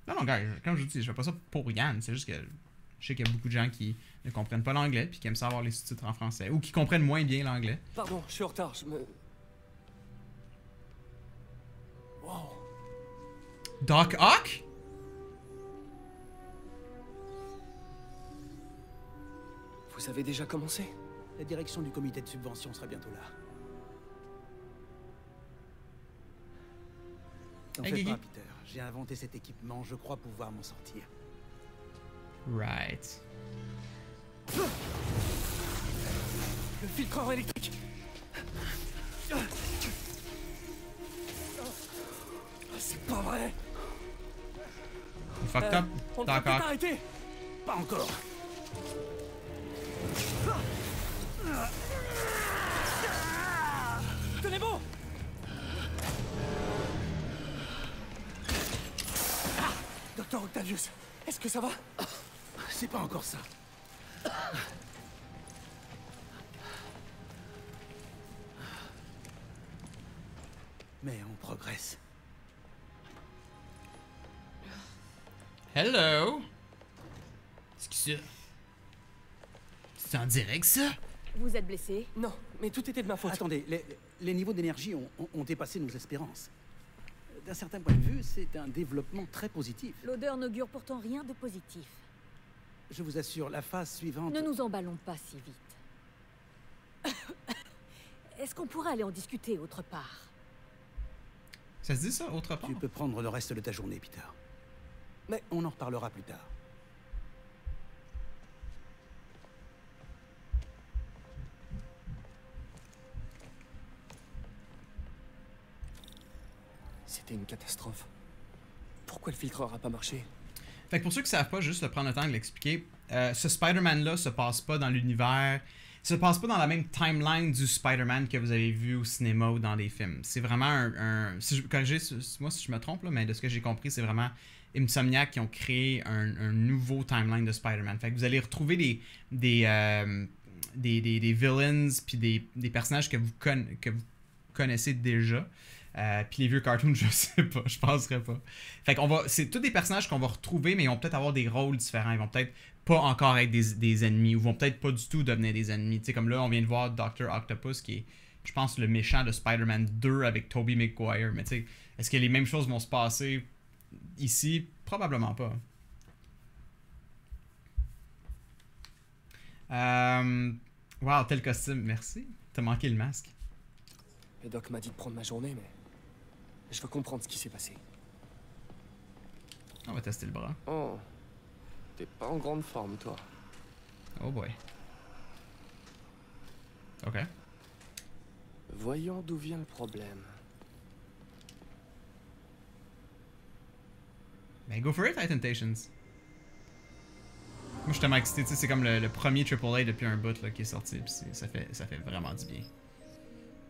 Non, non, gars, comme je vous dis, je fais pas ça pour Yann. C'est juste que je sais qu'il y a beaucoup de gens qui ne comprennent pas l'anglais puis qui aiment savoir les sous-titres en français. Ou qui comprennent moins bien l'anglais. Pardon, je suis en retard, je me... Wow. Doc Ock? Vous avez déjà commencé? La direction du comité de subvention sera bientôt là. T'en Hey, fais pas, Peter. J'ai inventé cet équipement, je crois pouvoir m'en sortir. Right. Le filtreur électrique. Ah, C'est pas vrai. Fucked Euh, up, pas t'arrêter Pas encore. Tenez bon. Ah Docteur Octavius, est-ce que ça va? C'est pas encore ça. Mais on progresse. Hello! C'est qui ça? C'est en direct, ça? Vous êtes blessé? Non, mais tout était de ma faute. Attendez, les, les niveaux d'énergie ont dépassé nos espérances. D'un certain point de vue, c'est un développement très positif. L'odeur n'augure pourtant rien de positif. Je vous assure, la phase suivante... Ne nous emballons pas si vite. Est-ce qu'on pourrait aller en discuter autre part? Ça se dit ça, autre part? Tu peux prendre le reste de ta journée, Peter. Mais on en reparlera plus tard. C'était une catastrophe. Pourquoi le filtre aura pas marché? Fait que pour ceux qui savent pas, juste prendre le temps de l'expliquer, euh, ce Spider-Man-là se passe pas dans l'univers. Se passe pas dans la même timeline du Spider-Man que vous avez vu au cinéma ou dans les films. C'est vraiment un. si je, corrigez, moi si je me trompe, là, mais de ce que j'ai compris, c'est vraiment Insomniac qui ont créé un, nouveau timeline de Spider-Man. Fait que vous allez retrouver des. des, euh, des, des, des villains puis des, des personnages que vous, que vous connaissez déjà. Euh, puis les vieux cartoons, je sais pas, je penserais pas. Fait qu'on va, c'est tous des personnages qu'on va retrouver, mais ils vont peut-être avoir des rôles différents. Ils vont peut-être pas encore être des, des ennemis, ou vont peut-être pas du tout devenir des ennemis. Tu sais, comme là, on vient de voir Dr. Octopus, qui est, je pense, le méchant de Spider-Man 2 avec Tobey Maguire. Mais tu sais, est-ce que les mêmes choses vont se passer ici? Probablement pas. Euh, wow, tel costume, merci. T'as manqué le masque. Le doc m'a dit de prendre ma journée, mais je veux comprendre ce qui s'est passé. On va tester le bras. Oh, t'es pas en grande forme, toi. Oh boy. Ok. Voyons d'où vient le problème. Ben go for it, Titan Moi, je suis tellement excité, tu sais, c'est comme le, le premier AAA depuis un bout là, qui est sorti, pis ça fait, ça fait vraiment du bien.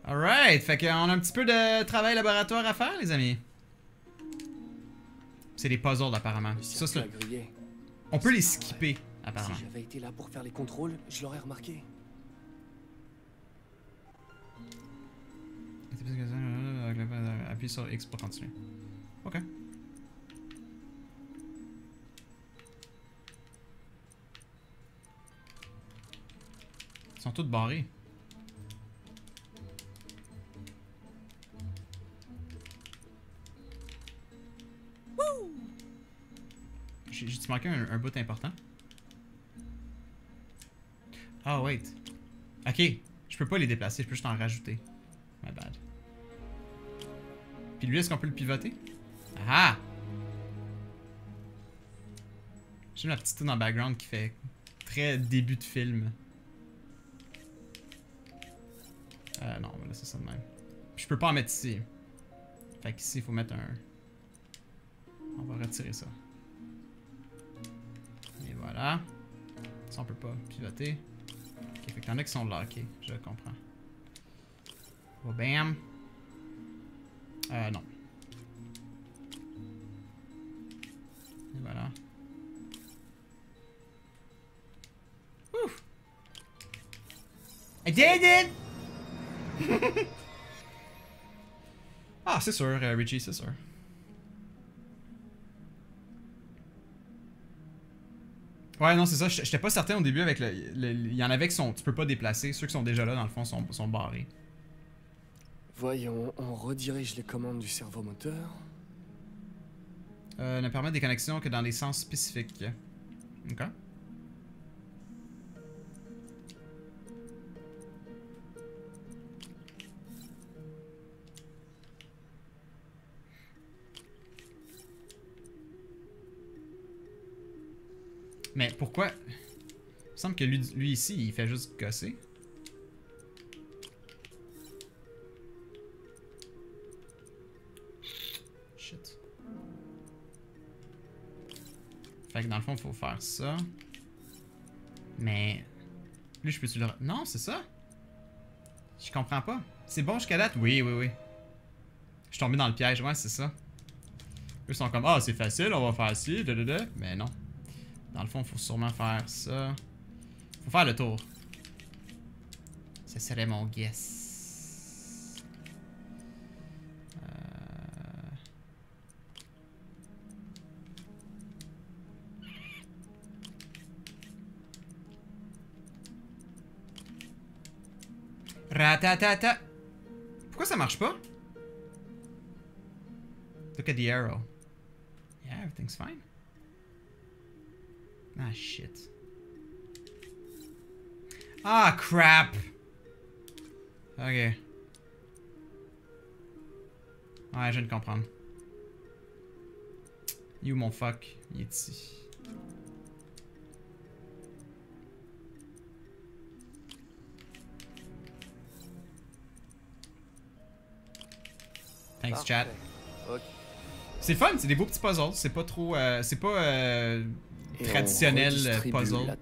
Alright, fait qu'on a un petit peu de travail laboratoire à faire, les amis. C'est des puzzles, apparemment. Ça, le-. On peut les skipper, apparemment. Si j'avais été là pour faire les contrôles, je l'aurais remarqué. Appuie sur X pour continuer. Ok. Ils sont tous barrés. J'ai-tu manqué un, un bout important? Ah, wait. Ok, je peux pas les déplacer, je peux juste en rajouter. My bad. Puis lui, est-ce qu'on peut le pivoter? Ah! J'aime la petite tune en background qui fait très début de film. Euh, non, on va laisser ça de même. Puis je peux pas en mettre ici. Fait qu'ici, il faut mettre un... On va retirer ça. Et voilà. Ça, on peut pas pivoter. Ok, fait qu'il y en a qui sont ok, je comprends. Oh, bam. Euh, non. Et voilà. Ouf. I did it! ah, c'est sûr, euh, Richie, c'est sûr. Ouais, non, c'est ça. J'étais pas certain au début avec le. le- Il y en avait qui sont. Tu peux pas déplacer. Ceux qui sont déjà là, dans le fond, sont, sont barrés. Voyons, on redirige les commandes du cerveau moteur. Euh, ne permet des connexions que dans des sens spécifiques. Ok. Mais pourquoi? Il me semble que lui, lui ici, il fait juste gosser. Shit. Fait que dans le fond, faut faire ça. Mais. Lui, je peux-tu le. Non, c'est ça? Je comprends pas. C'est bon jusqu'à date? Oui, oui, oui. Je suis tombé dans le piège, ouais, c'est ça. Eux sont comme, ah, c'est facile, on va faire ci, da, da, da. Mais non. Dans le fond, faut sûrement faire ça. Faut faire le tour. Ce serait mon guess. Euh... Ratatata. Pourquoi ça marche pas? Look at the arrow. Yeah, everything's fine. Ah, shit. Ah, crap! Ok. Ouais, je viens de comprendre. You, mon fuck? Il est ici. Thanks, chat. C'est fun, c'est des beaux petits puzzles. C'est pas trop. euh, c'est pas euh, traditionnel puzzle.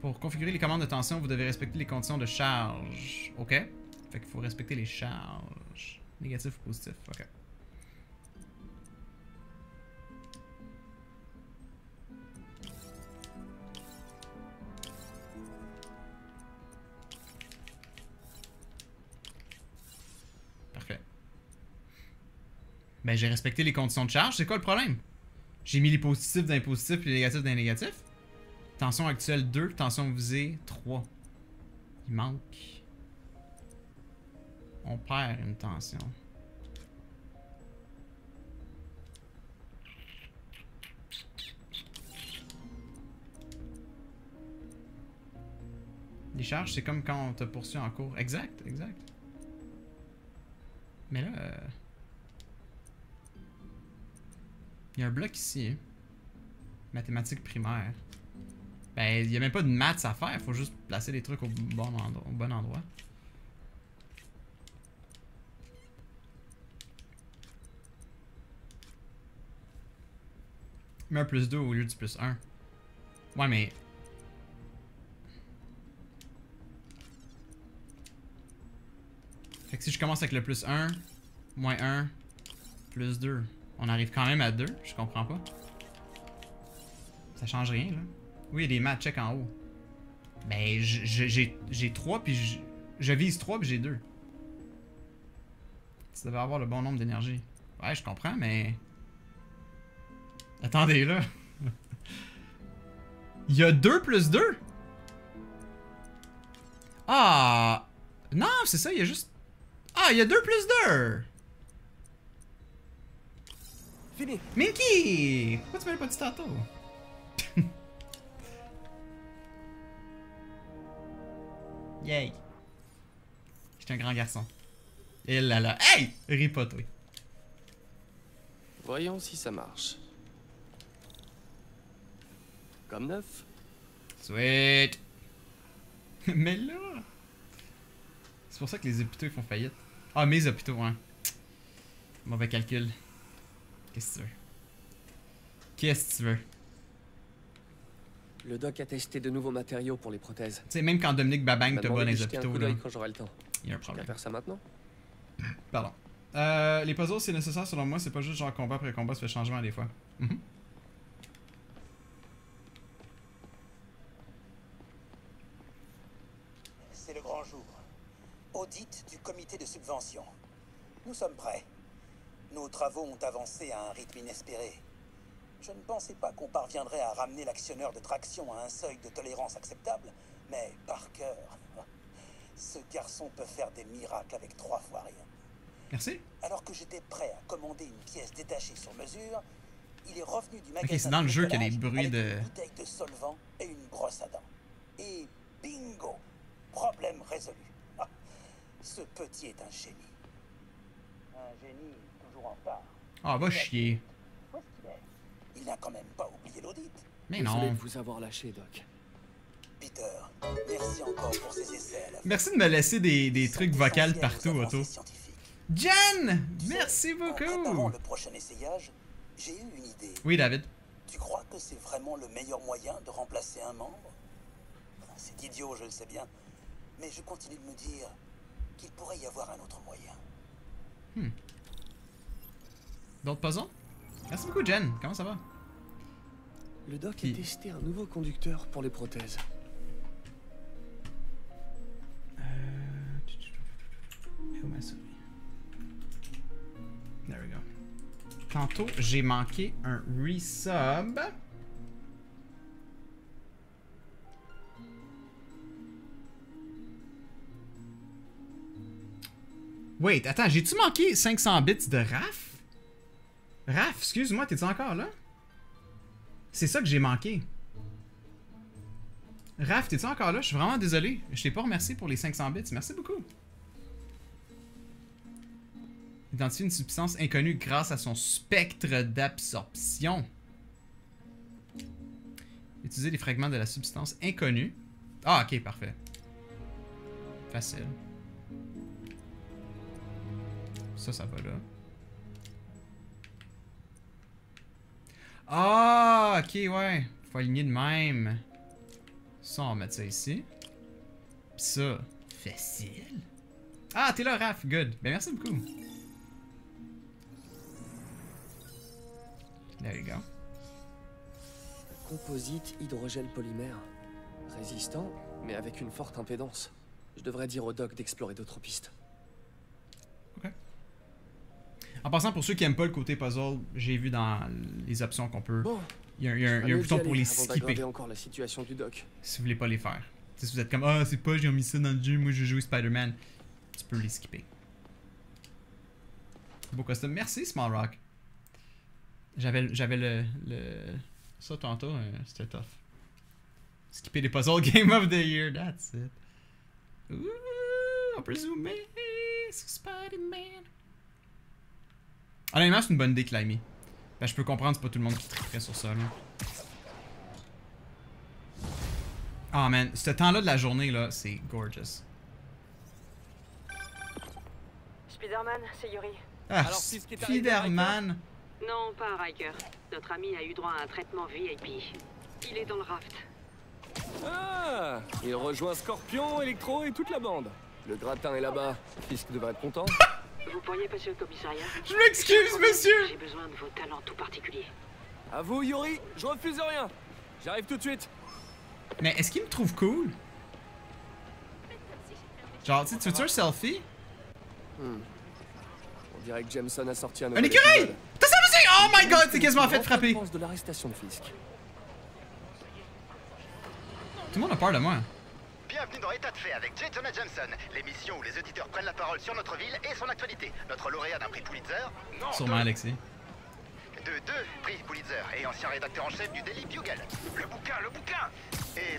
Pour configurer les commandes de tension, vous devez respecter les conditions de charge. Ok? Fait qu'il faut respecter les charges. Négatif ou positif? Ok. Parfait. Ben, j'ai respecté les conditions de charge. C'est quoi le problème? J'ai mis les positifs dans les positifs et les négatifs dans les négatifs. Tension actuelle 2, tension visée 3. Il manque. On perd une tension. Les charges, c'est comme quand on te poursuit en cours. Exact, exact. Mais là... euh, Il y a un bloc ici. hein. Mathématiques primaires. Ben, il n'y a même pas de maths à faire, faut juste placer les trucs au bon, endroit, au bon endroit. Mets un plus 2 au lieu du plus 1. Ouais, mais. Fait que si je commence avec le plus 1, moins 1, plus 2, on arrive quand même à 2, je comprends pas. Ça change rien, là. Oui, il y a des maths check en haut. Ben, j'ai j'ai 3 puis je- vise 3 puis j'ai 2. Ça devait avoir le bon nombre d'énergie. Ouais, je comprends, mais. Attendez là. Il y a 2 plus 2? Ah! Non, c'est ça, il y a juste. Ah, il y a 2 plus 2! Fini. Minky! Pourquoi tu m'avais pas dit tantôt? Yay! J'étais un grand garçon. Et là là. Hey! Ripoté. Voyons si ça marche. Comme neuf. Sweet! Mais là! C'est pour ça que les hôpitaux ils font faillite. Ah, mes hôpitaux, hein. Mauvais calcul. Qu'est-ce que tu veux? Qu'est-ce que tu veux? Le doc a testé de nouveaux matériaux pour les prothèses. Tu sais, même quand Dominique Babang te bat dans les hôpitaux, là, d'œil quand j'aurai le temps. il y a un problème. faire ça maintenant? Pardon. Euh, les puzzles, c'est nécessaire selon moi, c'est pas juste genre combat après combat, ça fait changement des fois. Mhm. C'est le grand jour. Audit du comité de subvention. Nous sommes prêts. Nos travaux ont avancé à un rythme inespéré. Je ne pensais pas qu'on parviendrait à ramener l'actionneur de traction à un seuil de tolérance acceptable, mais par cœur, ce garçon peut faire des miracles avec trois fois rien. Merci. Alors que j'étais prêt à commander une pièce détachée sur mesure, il est revenu du magasin. Ok, c'est dans le jeu qu'il y a des bruits de. Une bouteille de solvant et une brosse à dents. Et bingo Problème résolu. Ah, ce petit est un génie. Un génie en retard. Ah, va chier. Où est-ce qu'il est? Il n'a quand même pas oublié l'audit. Mais Désolé non. de vous avoir lâché, Doc. Peter, merci encore pour ces essais Merci de me laisser des, des trucs vocaux partout, Otto. Jen! Merci En préparant beaucoup! le prochain essayage, j'ai eu une idée. Oui, David. Tu crois que c'est vraiment le meilleur moyen de remplacer un membre? C'est idiot, je le sais bien. Mais je continue de me dire qu'il pourrait y avoir un autre moyen. Hmm. D'autres puzzles? Merci beaucoup, Jen. Comment ça va? Le doc a testé un nouveau conducteur pour les prothèses. Et où ma souris? There we go. Tantôt, j'ai manqué un resub. Wait, attends, j'ai-tu manqué 500 bits de Raph? Raph, excuse-moi, t'es-tu encore là? C'est ça que j'ai manqué. Raph, t'es-tu encore là? Je suis vraiment désolé. Je t'ai pas remercié pour les 500 bits. Merci beaucoup. Identifier une substance inconnue grâce à son spectre d'absorption. Utiliser les fragments de la substance inconnue. Ah, ok, parfait. Facile. Ça, ça va là. Ah, ok, ouais. Faut aligner de même. Ça, on va mettre ça ici. Pis ça, facile. Ah, t'es là, Raph. Good. Ben, merci beaucoup. There you go. Composite hydrogel polymère. Résistant, mais avec une forte impédance. Je devrais dire au doc d'explorer d'autres pistes. En passant, pour ceux qui aiment pas le côté puzzle, j'ai vu dans les options qu'on peut. Il y a, il y a un, il y a un bouton pour les skipper. skipper. encore la situation du doc. Si vous voulez pas les faire. Si vous êtes comme Ah, c'est pas, j'ai mis ça dans le jeu, moi je joue Spider-Man. Tu peux les skipper. Beau costume. Merci, Small Rock. J'avais j'avais le, le. Ça tantôt, euh, c'était tough. Skipper des puzzles Game of the Year, that's it. Ouh, on peut zoomer sur Spider-Man. Honnêtement, c'est une bonne idée mis. Ben, je peux comprendre, c'est pas tout le monde qui triperait sur ça, là. Ah, man, ce temps-là de la journée, là, c'est gorgeous. Spider-Man, c'est Yuri. Ah, Spider-Man! Non, pas Riker. Notre ami a eu droit à un traitement VIP. Il est dans le raft. Ah Il rejoint Scorpion, Electro et toute la bande. Le gratin est là-bas. Fisk devrait être content. Vous pourriez passer au commissariat Je m'excuse, monsieur J'ai besoin de vos talents tout particuliers. À vous, Yuri, je refuse rien. J'arrive tout de suite. Mais est-ce qu'il me trouve cool? Genre, tu sais, tu veux-tu un selfie? Hmm. On dirait que Jameson a sorti un Un écureuil! T'as ça aussi? Oh my god, c'est quasiment fait frapper! de l'arrestation de Fisk? Tout le monde a peur de moi. Bienvenue dans État de fait avec J. Jonah Jameson, l'émission où les auditeurs prennent la parole sur notre ville et son actualité. Notre lauréat d'un prix Pulitzer. Non, Sûrement, Alexis. de deux prix Pulitzer et ancien rédacteur en chef du Daily Bugle. Le bouquin, le bouquin Et,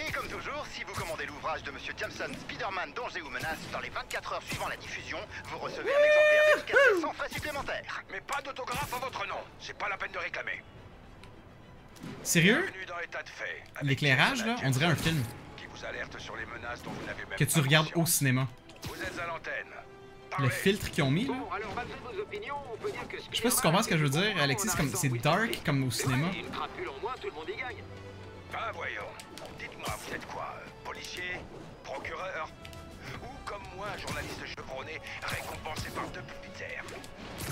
et comme toujours, si vous commandez l'ouvrage de Monsieur Jameson, Spider-Man, danger ou menace, dans les 24 heures suivant la diffusion, vous recevez un exemplaire dédicacé sans frais supplémentaires. Mais pas d'autographe à votre nom. C'est pas la peine de réclamer. Sérieux? Bienvenue dans État de fait. avec L'éclairage, là, on dirait un film. Qui vous alerte sur les menaces dont vous n'avez même Que tu regardes au cinéma. Vous êtes à l'antenne. Le filtre qu'ils ont mis, là. Bon, alors malgré vos opinions, on peut dire que Je sais pas si tu comprends ce que je veux dire, Alexis, c'est comme c'est dark comme au cinéma. Une crapule en moins, tout le monde y gagne. Ah, voyons. Dites-moi, vous êtes quoi euh, Policier Procureur Ou comme moi, journaliste chevronné, récompensé par deux Pulitzer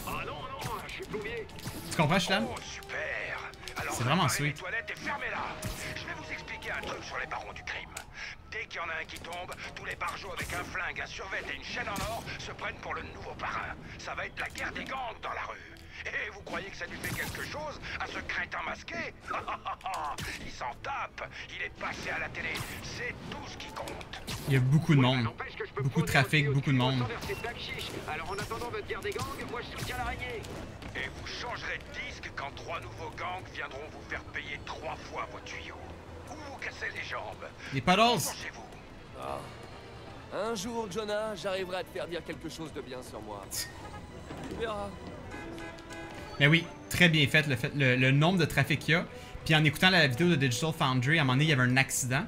Ah non, non, je suis plombier. Tu comprends? Oh, super C'est vraiment les sweet. et fermez-la Je vais vous expliquer un truc sur les barons du crime. Dès qu'il y en a un qui tombe, tous les barjots avec un flingue, un survêt et une chaîne en or se prennent pour le nouveau parrain. Ça va être la guerre des gangs dans la rue. Et vous croyez que ça lui fait quelque chose à ce crétin masqué? Il s'en tape Il est passé à la télé. C'est tout ce qui compte. Il y a beaucoup de monde. Beaucoup de trafic, beaucoup de monde. Alors en attendant votre guerre des gangs, moi je soutiens l'araignée. Et vous changerez de disque quand trois nouveaux gangs viendront vous faire payer trois fois vos tuyaux. Ou vous casser les jambes? Les paddles! Ah. Un jour, Jonah, j'arriverai à te faire dire quelque chose de bien sur moi. Tu verras. Mais oui, très bien fait le, fait, le, nombre de trafic qu'il y a. Puis en écoutant la vidéo de Digital Foundry, à un moment donné, il y avait un accident.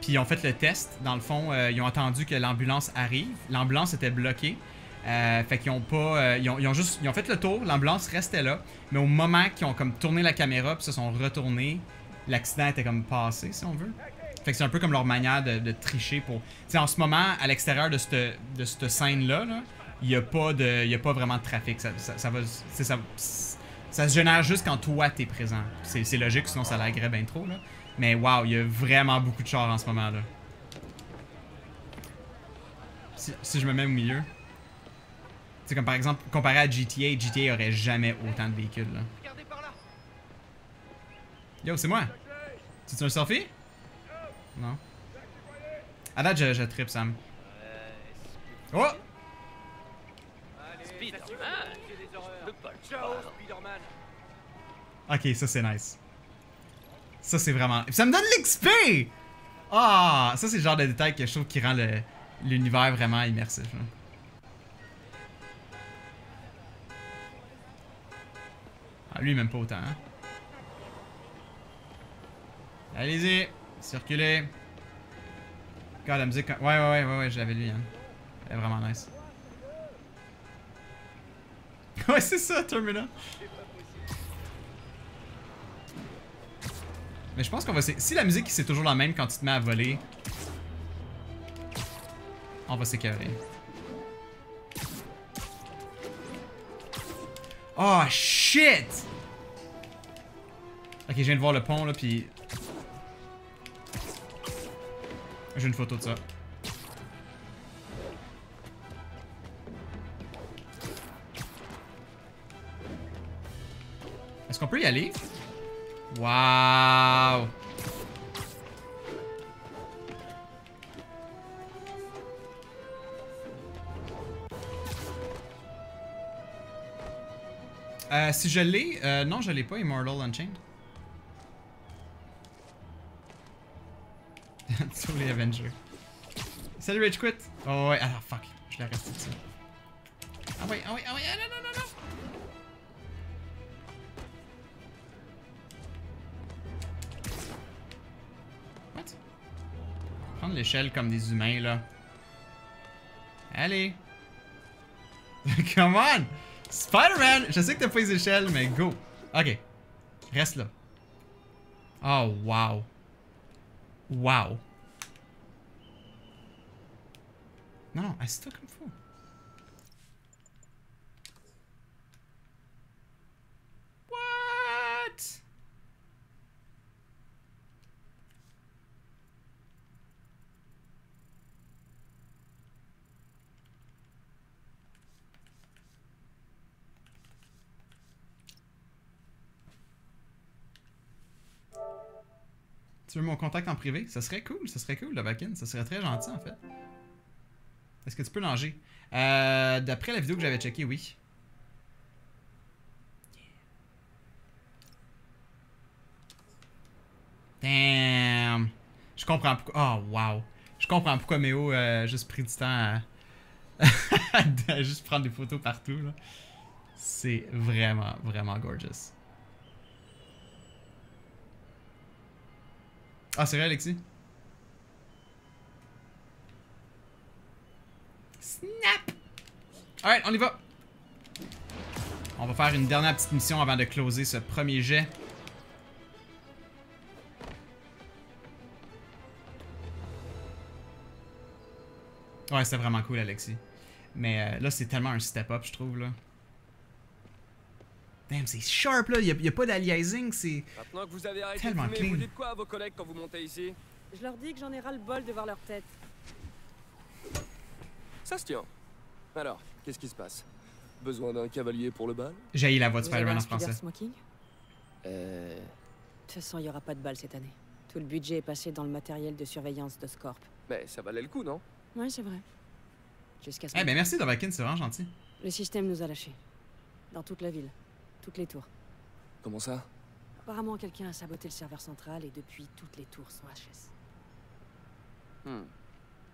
Puis ils ont fait le test. Dans le fond, euh, ils ont attendu que l'ambulance arrive. L'ambulance était bloquée. Euh, fait qu'ils ont pas. euh, ils, ont, juste. Ils ont fait le tour, l'ambulance restait là. Mais au moment qu'ils ont comme tourné la caméra puis se sont retournés, l'accident était comme passé, si on veut. Fait que c'est un peu comme leur manière de, tricher pour. Tu en ce moment, à l'extérieur de cette, de cette scène-là, là, il n'y a, pas de- il y a pas vraiment de trafic. Ça, ça, ça va. c'est- Ça, ça se génère juste quand toi t'es présent. C'est logique, sinon ça l'aggrave bien trop. Là. Mais waouh, il y a vraiment beaucoup de chars en ce moment là. Si, si je me mets au milieu. C'est comme par exemple, comparé à GTA, GTA aurait jamais autant de véhicules là. Yo, c'est moi! C'est un selfie? Non. À date, je, je tripe, Sam. Oh! Ok, ça c'est nice. Ça c'est vraiment. Ça me donne l'XP! Ah! Ça c'est le genre de détail que je trouve qui rend l'univers vraiment immersif. là. Ah, lui, même pas autant. Hein? Allez-y! Circulez! Regarde la musique. Ouais, ouais, ouais, ouais, ouais, je l'avais lu, hein. Elle est vraiment nice. ouais, c'est ça, Terminal. Mais je pense qu'on va essayer... Si la musique c'est toujours la même quand tu te mets à voler, on va s'écœurer. Oh shit! Ok, je viens de voir le pont là, puis. J'ai une photo de ça. Est-ce qu'on peut y aller? Waouh! Euh, si je l'ai, euh, non, je l'ai pas, Immortal Unchained. Sur les Avengers. Salut Rage Quit! Oh ouais, ah fuck, je l'ai resté dessus. Ah ouais, ah ouais, ah ouais, ah non, L'échelle comme des humains là. Allez! Come on! Spider-Man! Je sais que t'as pas les échelles, mais go! Ok. Reste là. Oh, wow. Wow. Non, non, assis-toi comme fou. What? Tu veux mon contact en privé? Ça serait cool, ça serait cool, le back Ça serait très gentil, en fait. Est-ce que tu peux langer? Euh, D'après la vidéo que j'avais checkée, oui. Damn! Je comprends pourquoi... Oh, wow! Je comprends pourquoi Méo a juste pris du temps à juste prendre des photos partout, là. C'est vraiment, vraiment gorgeous. Ah, c'est vrai, Alexis? Snap! Alright, on y va! On va faire une dernière petite mission avant de closer ce premier jet. Ouais, c'était vraiment cool, Alexis. Mais euh, là, c'est tellement un step-up, je trouve, là. Damn, c'est sharp, là. Il n'y a, pas d'aliasing, c'est Maintenant que vous avez arrêté tellement de fumer, clean. vous dites quoi à vos collègues quand vous montez ici? Je leur dis que j'en ai ras le bol de voir leur tête. Ça se tient. Alors, qu'est-ce qui se passe? Besoin d'un cavalier pour le bal? J'ai la voix de Spider-Man en français. Smoking? Euh... De toute façon, il n'y aura pas de bal cette année. Tout le budget est passé dans le matériel de surveillance de Scorp. Mais ça valait le coup, non? Ouais, c'est vrai. Jusqu'à ce Eh ben matin. merci, Dovakin, c'est vraiment gentil. Le système nous a lâchés. Dans toute la ville. Toutes les tours. Comment ça? Apparemment, quelqu'un a saboté le serveur central et depuis, toutes les tours sont HS. Hmm.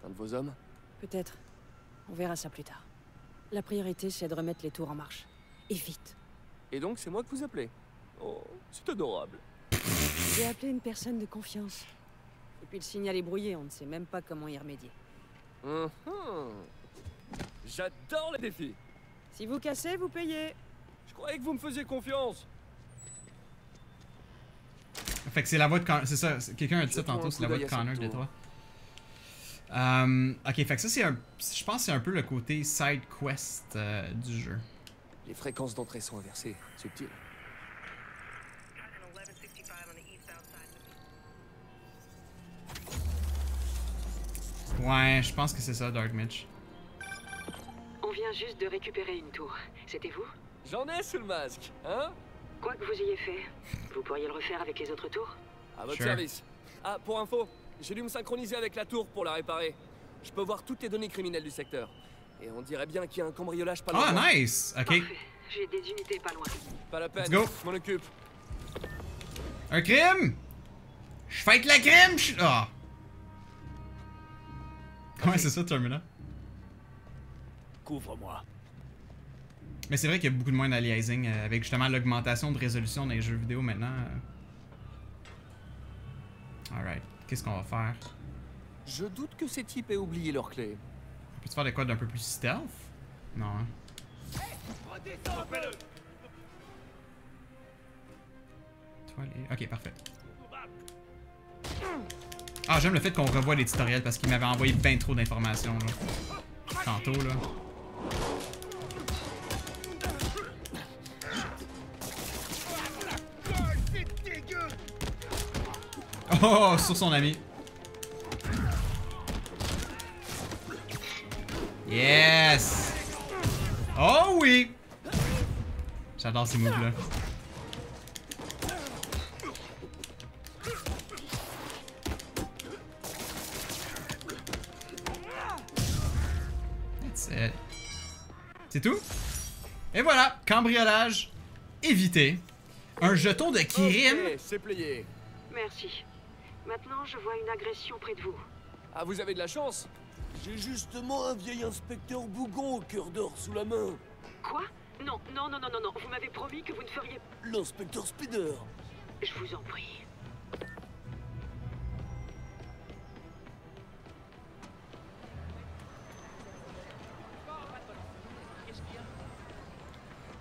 Un de vos hommes? Peut-être. On verra ça plus tard. La priorité, c'est de remettre les tours en marche. Et vite. Et donc, c'est moi que vous appelez? Oh, c'est adorable. J'ai appelé une personne de confiance. Et puis le signal est brouillé, on ne sait même pas comment y remédier. J'adore les défis Si vous cassez, vous payez. Je croyais que vous me faisiez confiance Fait que c'est la voix de Connor. C'est ça, quelqu'un a dit ça tantôt, c'est la voix de Connor des trois. Euh, ok, fait que ça c'est un. Je pense que c'est un peu le côté side quest euh, du jeu. Les fréquences d'entrée sont inversées. Subtil. Ouais, je pense que c'est ça, Dark Mitch. On vient juste de récupérer une tour. C'était vous? J'en ai sous le masque, hein Quoi que vous ayez fait, vous pourriez le refaire avec les autres tours À votre Sure. service. Ah, pour info, j'ai dû me synchroniser avec la tour pour la réparer. Je peux voir toutes les données criminelles du secteur. Et on dirait bien qu'il y a un cambriolage pas Ah, loin. nice! Ok. J'ai des unités pas loin. Pas la peine, Let's go. je m'en occupe. Un crime! Je fête la crime! je- Ah! Ouais, c'est ça, Terminal. Couvre-moi. Mais c'est vrai qu'il y a beaucoup de moins d'aliasing euh, avec justement l'augmentation de résolution dans les jeux vidéo maintenant. euh. Alright, qu'est-ce qu'on va faire? Je doute que ces types aient oublié leurs clés. On peut-tu faire de quoi d'un peu plus stealth? Non, hein? Ok, parfait. Ah, j'aime le fait qu'on revoie les tutoriels parce qu'il m'avait envoyé bien trop d'informations, là. Tantôt, là. Oh, sur son ami. Yes! Oh oui! J'adore ces moves-là. That's it. C'est tout? Et voilà, cambriolage évité. Un jeton de c'est plié. Merci. Maintenant, je vois une agression près de vous. Ah, vous avez de la chance J'ai justement un vieil inspecteur bougon au cœur d'or sous la main. Quoi? Non, non, non, non, non, non. Vous m'avez promis que vous ne feriez... L'inspecteur Spider. Je vous en prie.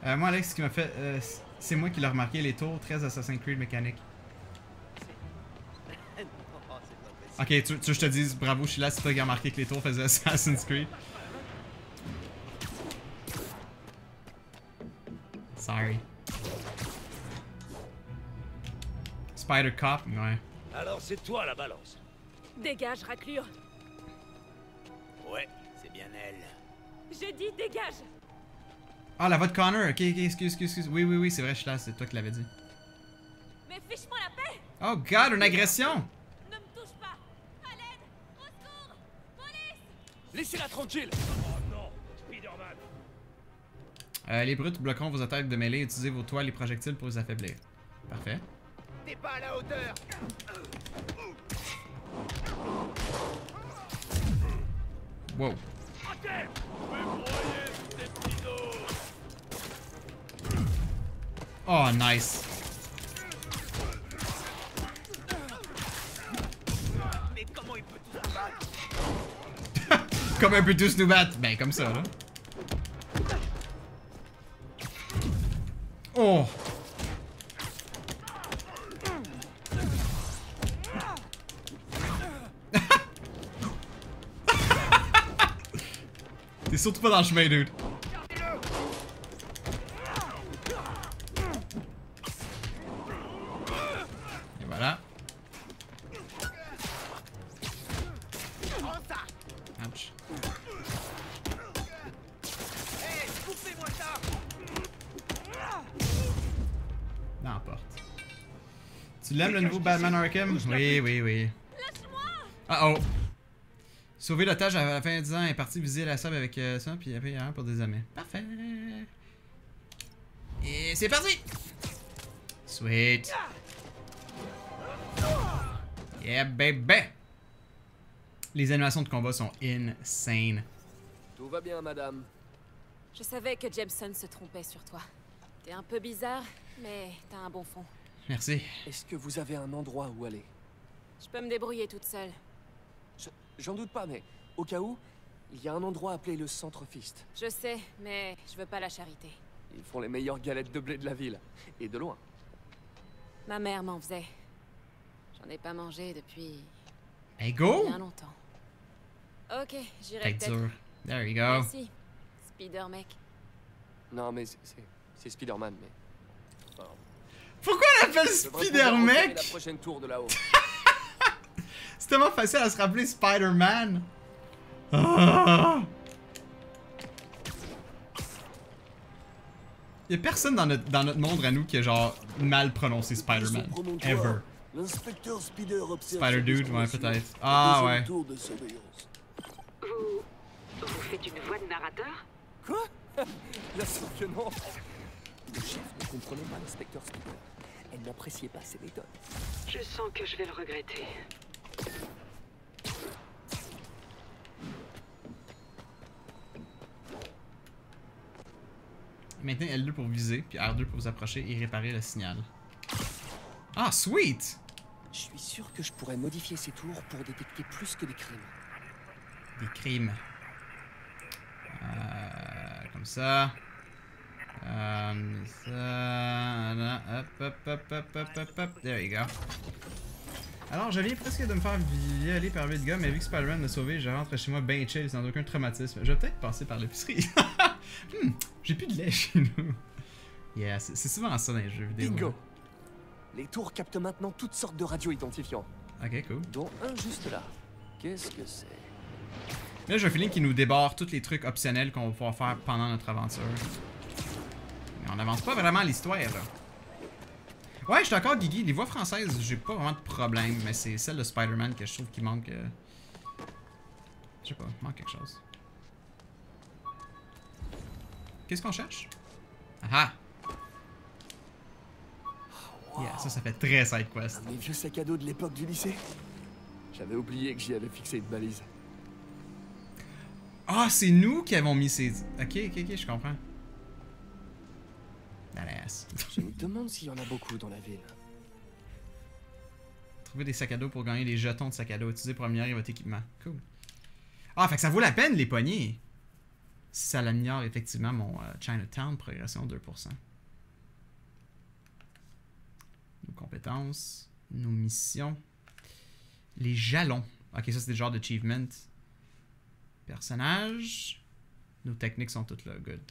Euh, moi, Alex, ce qui m'a fait. euh, c'est moi qui l'ai remarqué, les tours 13 Assassin's Creed mécanique. Ok, tu, tu veux que je te dise bravo, je suis là, c'est toi qui as remarqué que les tours faisaient Assassin's Creed? Sorry. Spider Cop, ouais. Alors c'est toi la balance. Dégage, raclure. Ouais, c'est bien elle. J'ai dit dégage. Ah, la voix de Connor, ok, ok, excuse, excuse, excuse. Oui, oui, oui, c'est vrai, je suis là, c'est toi qui l'avais dit. Mais fiche-moi la paix. Oh god, une agression! Ne me touche pas. À l'aide. Au secours. Police. Laissez-la tranquille Oh non, Spider-Man. Euh, les brutes bloqueront vos attaques de mêlée, utilisez vos toiles et projectiles pour les affaiblir. Parfait. T'es pas à la hauteur Wow. Ok. Oh, nice. Comme un peu tous nous battre. Ben, comme ça, là. Oh! T'es surtout pas dans le chemin, dude. Le nouveau Batman Arkham? Oui, oui, oui. Ah oh! Sauver l'otage à la fin de 10 ans est parti viser la sable avec euh, ça, puis après un pour des amis. Parfait! Et c'est parti! Sweet! Yeah, baby! Les animations de combat sont insane. Tout va bien, madame. Je savais que Jameson se trompait sur toi. T'es un peu bizarre, mais t'as un bon fond. Merci. Est-ce que vous avez un endroit où aller? Je peux me débrouiller toute seule. Je- J'en doute pas, mais au cas où, il y a un endroit appelé le Centre Fist. Je sais, mais je veux pas la charité. Ils font les meilleures galettes de blé de la ville. Et de loin. Ma mère m'en faisait. J'en ai pas mangé depuis Hey, go! bien longtemps. Ok, j'irai peut-être. There you go. Merci, Spider Mec. Non, mais c'est- c'est c'est Spider-Man, mais... Pourquoi on l'appelle Spider-Mec? C'est tellement facile à se rappeler Spider-Man. Ah. Y a personne dans notre, dans notre monde à nous qui a genre mal prononcé Spider-Man. Ever. L'inspecteur Spider observe Spider sa Dude, ouais, peut-être. Ah, ouais. tour de surveillance. Vous... Vous faites une voix de narrateur? Quoi? Bien sûr que non Le chef ne comprenait pas l'inspecteur. Elle n'appréciait pas ses méthodes. Je sens que je vais le regretter. Maintenant L2 pour viser, puis R2 pour vous approcher et réparer le signal. Ah, sweet! Je suis sûr que je pourrais modifier ces tours pour détecter plus que des crimes. Des crimes. Euh, comme ça. Ça. là, hop, hop, hop, hop, hop, hop, hop. There you go. Alors, je viens presque de me faire violer par 8 gars, mais vu que Spider-Man m'a sauvé, je rentre chez moi bien chill sans aucun traumatisme. Je vais peut-être passer par l'épicerie. Hmm, J'ai plus de lait chez nous. Yeah, c'est souvent ça dans les jeux vidéo. Bingo Les tours captent maintenant toutes sortes de radios identifiants. Ok, cool. Dont un juste là. Qu'est-ce que c'est? Là, j'ai un feeling qu'il nous débarre tous les trucs optionnels qu'on va pouvoir faire pendant notre aventure. On n'avance pas vraiment l'histoire, là. Ouais, je suis d'accord, Guigui. Les voix françaises, j'ai pas vraiment de problème, mais c'est celle de Spider-Man que je trouve qu'il manque. euh, Je sais pas, il manque quelque chose. Qu'est-ce qu'on cherche? Ah! Yeah, ça, ça fait très side quest. Un vieux sacs à dos de l'époque du lycée J'avais oublié que j'y avais fixé une balise. Ah, c'est nous qui avons mis ces. Ok, ok, ok, je comprends. Badass. Je me demande s'il y en a beaucoup dans la ville. Trouver des sacs à dos pour gagner des jetons de sacs à dos utilisés pour améliorer votre équipement. Cool. Ah, fait que ça vaut la peine les poignées. Si ça l'améliore effectivement mon euh, Chinatown, progression 2%. Nos compétences, nos missions. Les jalons. Ok, ça c'est des genres d'achievement. Personnages. Nos techniques sont toutes là, good.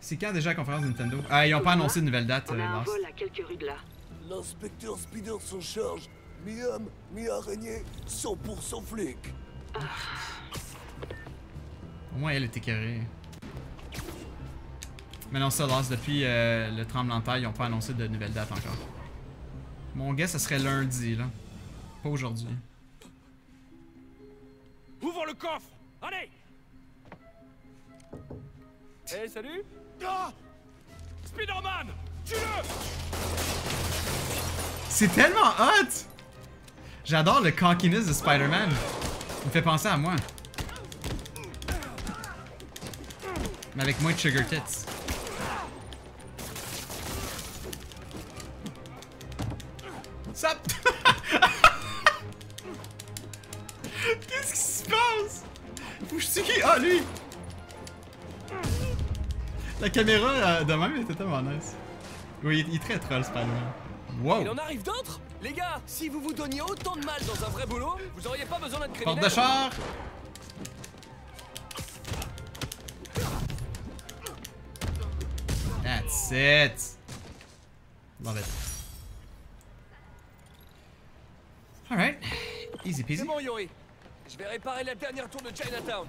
C'est quand déjà la conférence de Nintendo? Ah, ils ont pas annoncé de nouvelle date, On euh, a un Lost. vol à quelques rues de là. L'inspecteur Spider s'en charge. Mi-homme, mi-araignée, 100% flic. Au moins, elle était carrée. Mais non, ça, Lost, depuis euh, le tremblement de terre, ils ont pas annoncé de nouvelle date encore. Mon gars, ça serait lundi, là. Pas aujourd'hui. Ouvre le coffre Allez Hey, salut C'est tellement hot! J'adore le cockiness de Spider-Man. Il me fait penser à moi. Mais avec moins de sugar tits. Ça... Qu'est-ce qui se passe? Où je suis? Qui? Ah, lui! La caméra euh, de même était tellement nice. Oui, il est très troll, Spider-Man. Wow! Il en arrive d'autres? Les gars, si vous vous donniez autant de mal dans un vrai boulot, vous auriez pas besoin d'être criminel. Porte de char! That's it! Love it. Alright. Easy peasy. C'est bon, Yori. Je vais réparer la dernière tour de Chinatown.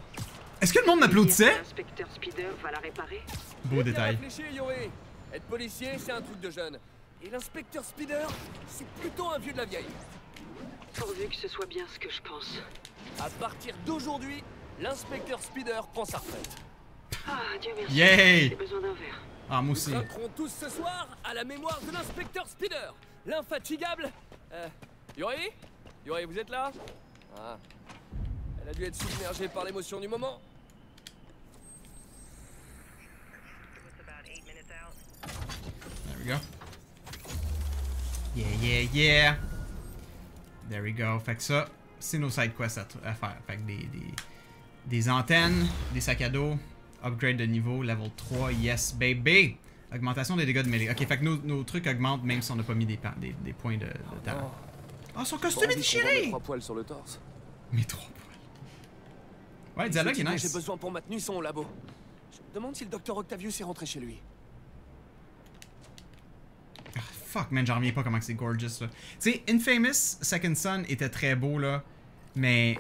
Est-ce que le monde m'applaudissait? L'inspecteur Spider va la réparer Beau Bien détail. Être policier, c'est un truc de jeune. Et l'inspecteur Spider, c'est plutôt un vieux de la vieille. Pourvu que ce soit bien ce que je pense. À partir d'aujourd'hui, l'inspecteur Spider prend sa retraite. Ah, Dieu merci. Yay! J'ai besoin d'un verre. Ah, moi aussi. Nous trinquerons tous ce soir à la mémoire de l'inspecteur Spider, l'infatigable. Euh, Yori? Yori, vous êtes là? Ah. Elle a dû être submergée par l'émotion du moment. There we go. Yeah, yeah, yeah. There we go. Fait que ça, c'est nos side quests à, à faire. Fait que des, des, des antennes, des sacs à dos, upgrade de niveau, level 3, yes baby! Augmentation des dégâts de mêlée. Ok, fait que nos, nos trucs augmentent même si on n'a pas mis des, des, des points de, de talent. Oh, son costume est voit mes déchiré! trois poils sur le torse. Mes trois poils. Ouais, le dialogue est nice. J'ai besoin pour ma tenue sont au labo. Je me demande si le docteur Octavius est rentré chez lui. Fuck, man, j'en reviens pas comment que c'est gorgeous, là. Tu sais, Infamous Second Son était très beau, là, mais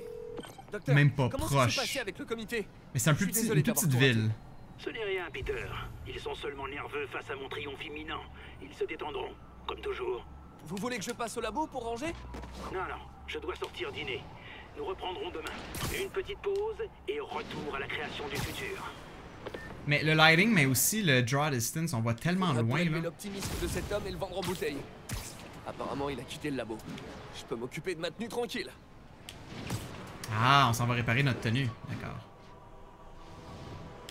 Docteur, même pas proche. s'est passé avec le comité? Mais c'est un plus petit, une plus petite ville. Ce n'est rien, Peter. Ils sont seulement nerveux face à mon triomphe imminent. Ils se détendront, comme toujours. Vous voulez que je passe au labo pour ranger? Non, non, je dois sortir dîner. Nous reprendrons demain. Une petite pause et retour à la création du futur. Mais le lighting, mais aussi le draw distance, on voit tellement loin, là. l'optimisme de cet homme et le vendre en bouteille. Apparemment, il a quitté le labo. Je peux m'occuper de ma tenue tranquille. Ah, on s'en va réparer notre tenue. D'accord.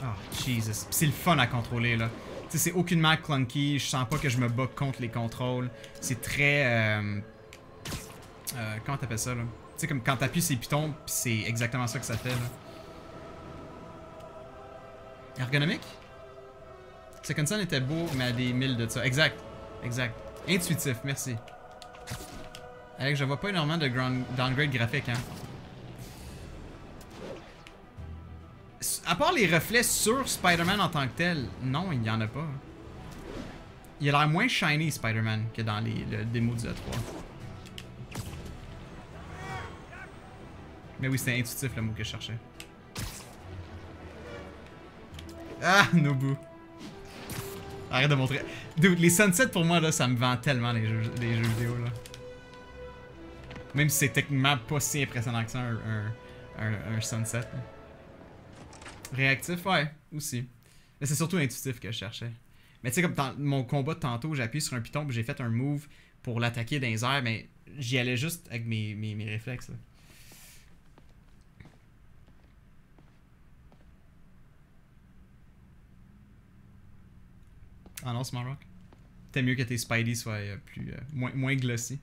Oh, Jesus. C'est le fun à contrôler, là. Tu sais, c'est aucunement clunky. Je sens pas que je me bats contre les contrôles. C'est très... Euh... euh, comment t'appelles ça, là? Tu sais, comme quand t'appuies sur les pitons, pis c'est exactement ça que ça fait, là. Ergonomique? Second Son était beau, mais à des milles de ça. Exact. Exact. Intuitif, merci. Alex, je vois pas énormément de downgrade graphique, hein. À part les reflets sur Spider-Man en tant que tel, non, il y en a pas. Il a l'air moins shiny, Spider-Man, que dans les, le démo du E3. Mais oui, c'était intuitif le mot que je cherchais. Ah, Nobu. Arrête de montrer. Les sunsets pour moi, là, ça me vend tellement les jeux, vidéo, là. Même si c'est techniquement pas si impressionnant que ça, un, un, un- un sunset. Réactif, ouais, aussi. Mais c'est surtout intuitif que je cherchais. Mais tu sais, comme dans mon combat de tantôt, j'ai appuyé sur un piton j'ai fait un move pour l'attaquer dans les airs, mais j'y allais juste avec mes, mes, mes réflexes. là. Ah non, Smart Rock. T'aimes mieux que tes Spidey soient euh, plus, euh, moins, moins glossy.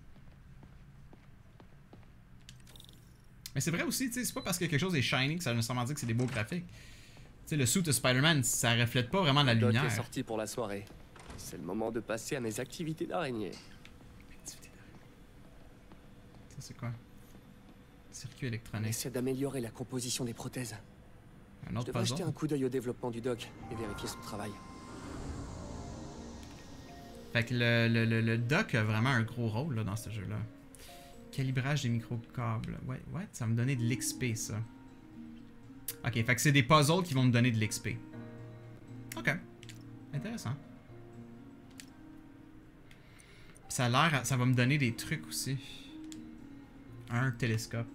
Mais c'est vrai aussi, tu sais, c'est pas parce que quelque chose est shiny que ça veut nécessairement dire que c'est des beaux graphiques. Tu sais, le suit de Spider-Man, ça reflète pas vraiment la Doc lumière. est sorti pour la soirée. C'est le moment de passer à mes activités d'araignée. Ça, c'est quoi? Circuit On électronique. essaie d'améliorer la composition des prothèses. Un Je autre devrais puzzle. jeter un coup d'œil au développement du doc et vérifier son travail. Fait que le, le, le, le a vraiment un gros rôle là, dans ce jeu-là. Calibrage des micro-câbles. Ouais, ouais, ça va me donner de l'XP, ça. Ok, fait que c'est des puzzles qui vont me donner de l'XP. Ok. Intéressant. Ça a l'air... Ça va me donner des trucs aussi. Un télescope.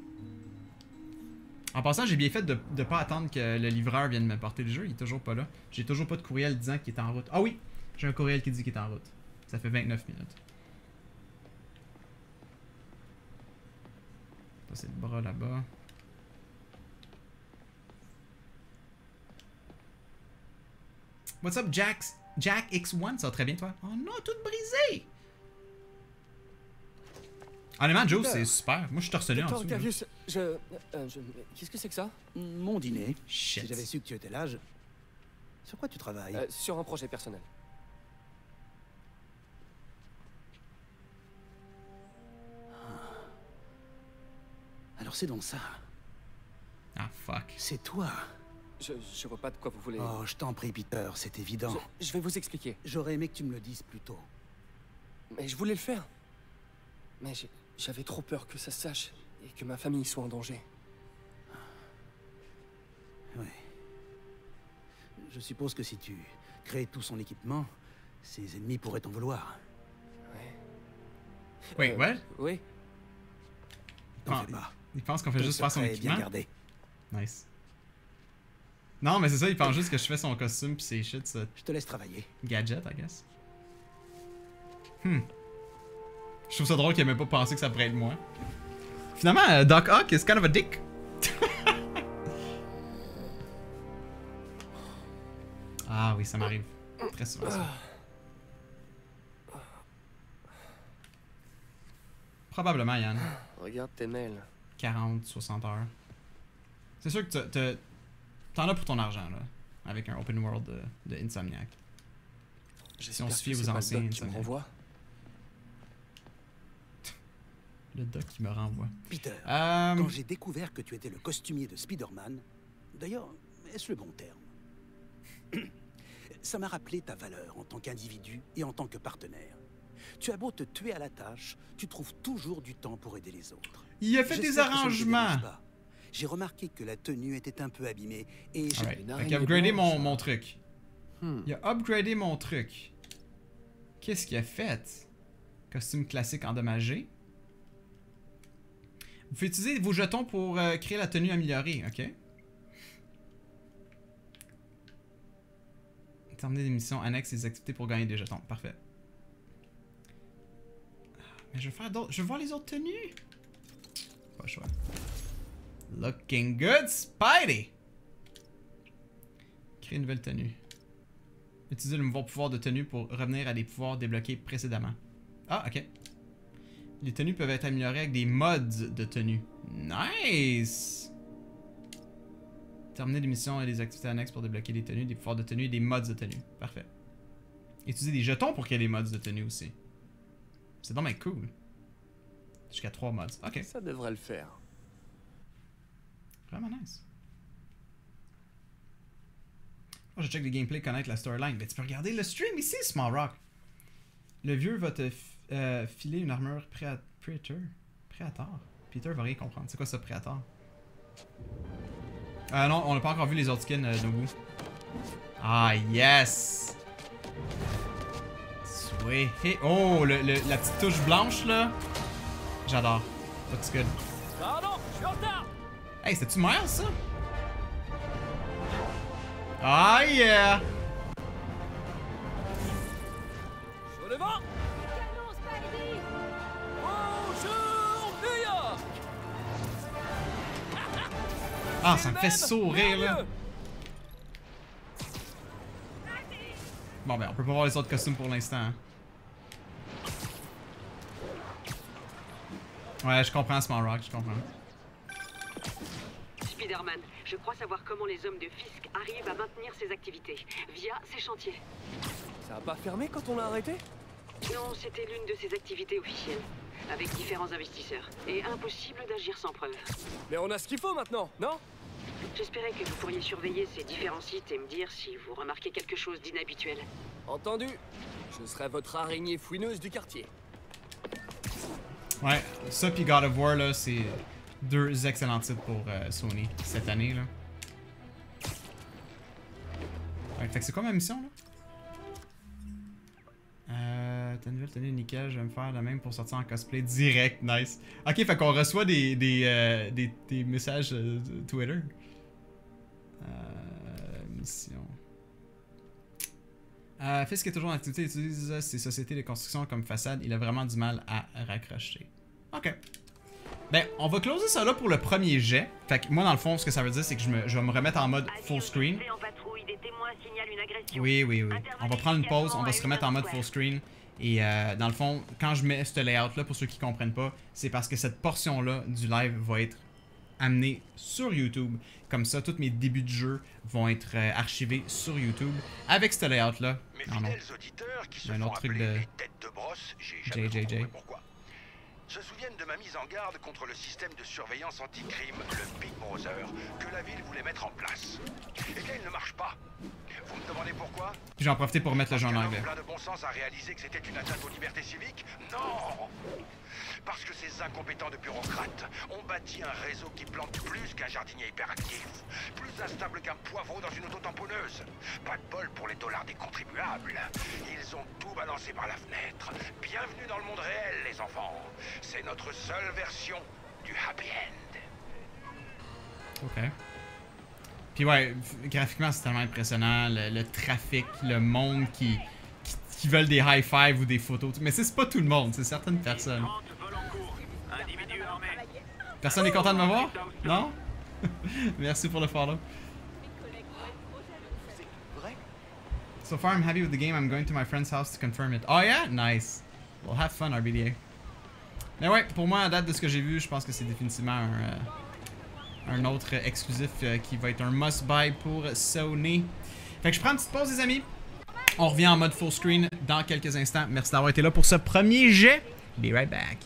En passant, j'ai bien fait de ne pas attendre que le livreur vienne me porter le jeu. Il est toujours pas là. J'ai toujours pas de courriel disant qu'il est en route. Ah oui! J'ai un courriel qui dit qu'il est en route. Ça fait 29 minutes. Ça, c'est le bras là-bas. What's up, Jax? Jack X1? Ça va très bien, toi? Oh non, tout brisé! Honnêtement, Joe, c'est super. Moi, je suis torse nu en dessous. je... euh, je... Qu'est-ce que c'est que ça? Mon dîner. Shit. Si j'avais su que tu étais là, je... Sur quoi tu travailles? Euh, Sur un projet personnel. Alors c'est donc ça. Ah, fuck. C'est toi. Je, je vois pas de quoi vous voulez... Oh, je t'en prie, Peter, c'est évident. Je, je vais vous expliquer. J'aurais aimé que tu me le dises plus tôt. Mais je voulais le faire. Mais j'avais trop peur que ça se sache et que ma famille soit en danger. Oui. Je suppose que si tu crées tout son équipement, ses ennemis pourraient t'en vouloir. Wait, Euh, what? Oui. T'en Ah, fais pas. Il pense qu'on fait juste faire son est bien équipement? gardé. Nice. Non, mais c'est ça, il pense juste que je fais son costume pis ses shit, ça. Je te laisse travailler. Gadget, I guess. Hmm. Je trouve ça drôle qu'il ait même pas pensé que ça pourrait être moi. Finalement, euh, Doc Ock is kind of a dick. ah oui, ça m'arrive. Très souvent. ça. Probablement, Yann. Regarde tes mails. 40, 60 heures. C'est sûr que t'en as pour ton argent, là. Avec un open world de, de Insomniac. Si on se fie aux anciens Insomniac. Le doc qui me renvoie. Peter, Euh, quand j'ai découvert que tu étais le costumier de Spider-Man, d'ailleurs, est-ce le bon terme? Ça m'a rappelé ta valeur en tant qu'individu et en tant que partenaire. Tu as beau te tuer à la tâche, tu trouves toujours du temps pour aider les autres. Il a fait des arrangements. J'ai remarqué que la tenue était un peu abîmée et j'ai a upgradé mon, mon truc. Hmm. Il a upgradé mon truc. Qu'est-ce qu'il a fait? Costume classique endommagé. Vous pouvez utiliser vos jetons pour euh, créer la tenue améliorée, ok? Terminer des missions annexes des activités pour gagner des jetons. Parfait. Mais je vais faire d'autres. Je veux voir les autres tenues. Pas. Looking good, Spidey! Créer une nouvelle tenue. Utiliser le nouveau pouvoir de tenue pour revenir à des pouvoirs débloqués précédemment. Ah, ok. Les tenues peuvent être améliorées avec des mods de tenue. Nice! Terminer des missions et des activités annexes pour débloquer des tenues, des pouvoirs de tenue et des mods de tenue. Parfait. Utiliser des jetons pour ait des mods de tenue aussi. C'est bien cool. Jusqu'à 3 mods. Ok. Ça devrait le faire. Vraiment nice. Oh, je check des gameplays, connaître la storyline. Mais tu peux regarder le stream ici, Small Rock. Le vieux va te euh, filer une armure Predator. Préator. Peter va rien comprendre. C'est quoi ça, Préator? Euh, non, on n'a pas encore vu les autres skins euh, Nobu. Ah, yes! Sweet. Oh, le, le, la petite touche blanche, là. J'adore. Looks good. Pardon, je suis en retard Hey, c'était-tu Miles, ça? Ah, yeah! Sur le vent Bonjour, Mia Ah, ça me fait sourire, là. Bon, ben, on peut pas voir les autres costumes pour l'instant. hein. Ouais, je comprends, Small Rock, je comprends. Spider-Man, je crois savoir comment les hommes de Fisk arrivent à maintenir ces activités via ces chantiers. Ça a pas fermé quand on l'a arrêté? Non, c'était l'une de ces activités officielles, avec différents investisseurs. Et impossible d'agir sans preuve. Mais on a ce qu'il faut maintenant, non? J'espérais que vous pourriez surveiller ces différents sites et me dire si vous remarquez quelque chose d'inhabituel. Entendu. Je serai votre araignée fouineuse du quartier. Ouais, ça pis God of War, là, c'est deux excellents titres pour euh, Sony cette année, là. Fait que c'est quoi ma mission, là? Euh, ta nouvelle tenue nickel, je vais me faire la même pour sortir en cosplay direct, nice. Ok, fait qu'on reçoit des, des, euh, des, messages euh, Twitter. Euh, mission. Euh, Fisk est toujours en activité, utilise ses sociétés de construction comme façade. Il a vraiment du mal à raccrocher. Ok. Ben, on va closer ça là pour le premier jet. Fait que moi, dans le fond, ce que ça veut dire, c'est que je, me, je vais me remettre en mode full screen. Oui, oui, oui. On va prendre une pause, on va se remettre en mode full screen. Et euh, dans le fond, quand je mets ce layout-là, pour ceux qui comprennent pas, c'est parce que cette portion-là du live va être amenée sur YouTube. Comme ça, tous mes débuts de jeu vont être euh, archivés sur YouTube avec ce layout-là. Mes non. fidèles auditeurs qui se Un autre truc de les têtes de brosse, j'ai jamais trop JJJ. compris pourquoi. Se souviennent de ma mise en garde contre le système de surveillance anti-crime, le Big Brother, que la ville voulait mettre en place. Eh bien, il ne marche pas. Vous me demandez pourquoi? Puis j'en profite pour mettre le jeu en anglais. plein de bon sens a réalisé que c'était une atteinte aux libertés civiques? Non Parce que ces incompétents de bureaucrates ont bâti un réseau qui plante plus qu'un jardinier hyperactif, plus instable qu'un poivreau dans une auto-tamponneuse. Pas de bol pour les dollars des contribuables. Ils ont tout balancé par la fenêtre. Bienvenue dans le monde réel, les enfants. C'est notre seule version du happy end. Ok. Puis ouais, graphiquement, c'est tellement impressionnant. Le, trafic, le monde qui, qui, veulent des high five ou des photos. Mais c'est pas tout le monde, c'est certaines personnes. Personne n'est content de me voir? Non? Merci pour le follow. So far, I'm happy with the game. I'm going to my friend's house to confirm it. Oh yeah? Nice. Well, have fun, RBDA. Mais ouais, pour moi, à date de ce que j'ai vu, je pense que c'est définitivement un, euh, autre exclusif euh, qui va être un must-buy pour Sony. Fait que je prends une petite pause, les amis. On revient en mode full screen dans quelques instants. Merci d'avoir été là pour ce premier jet. Be right back.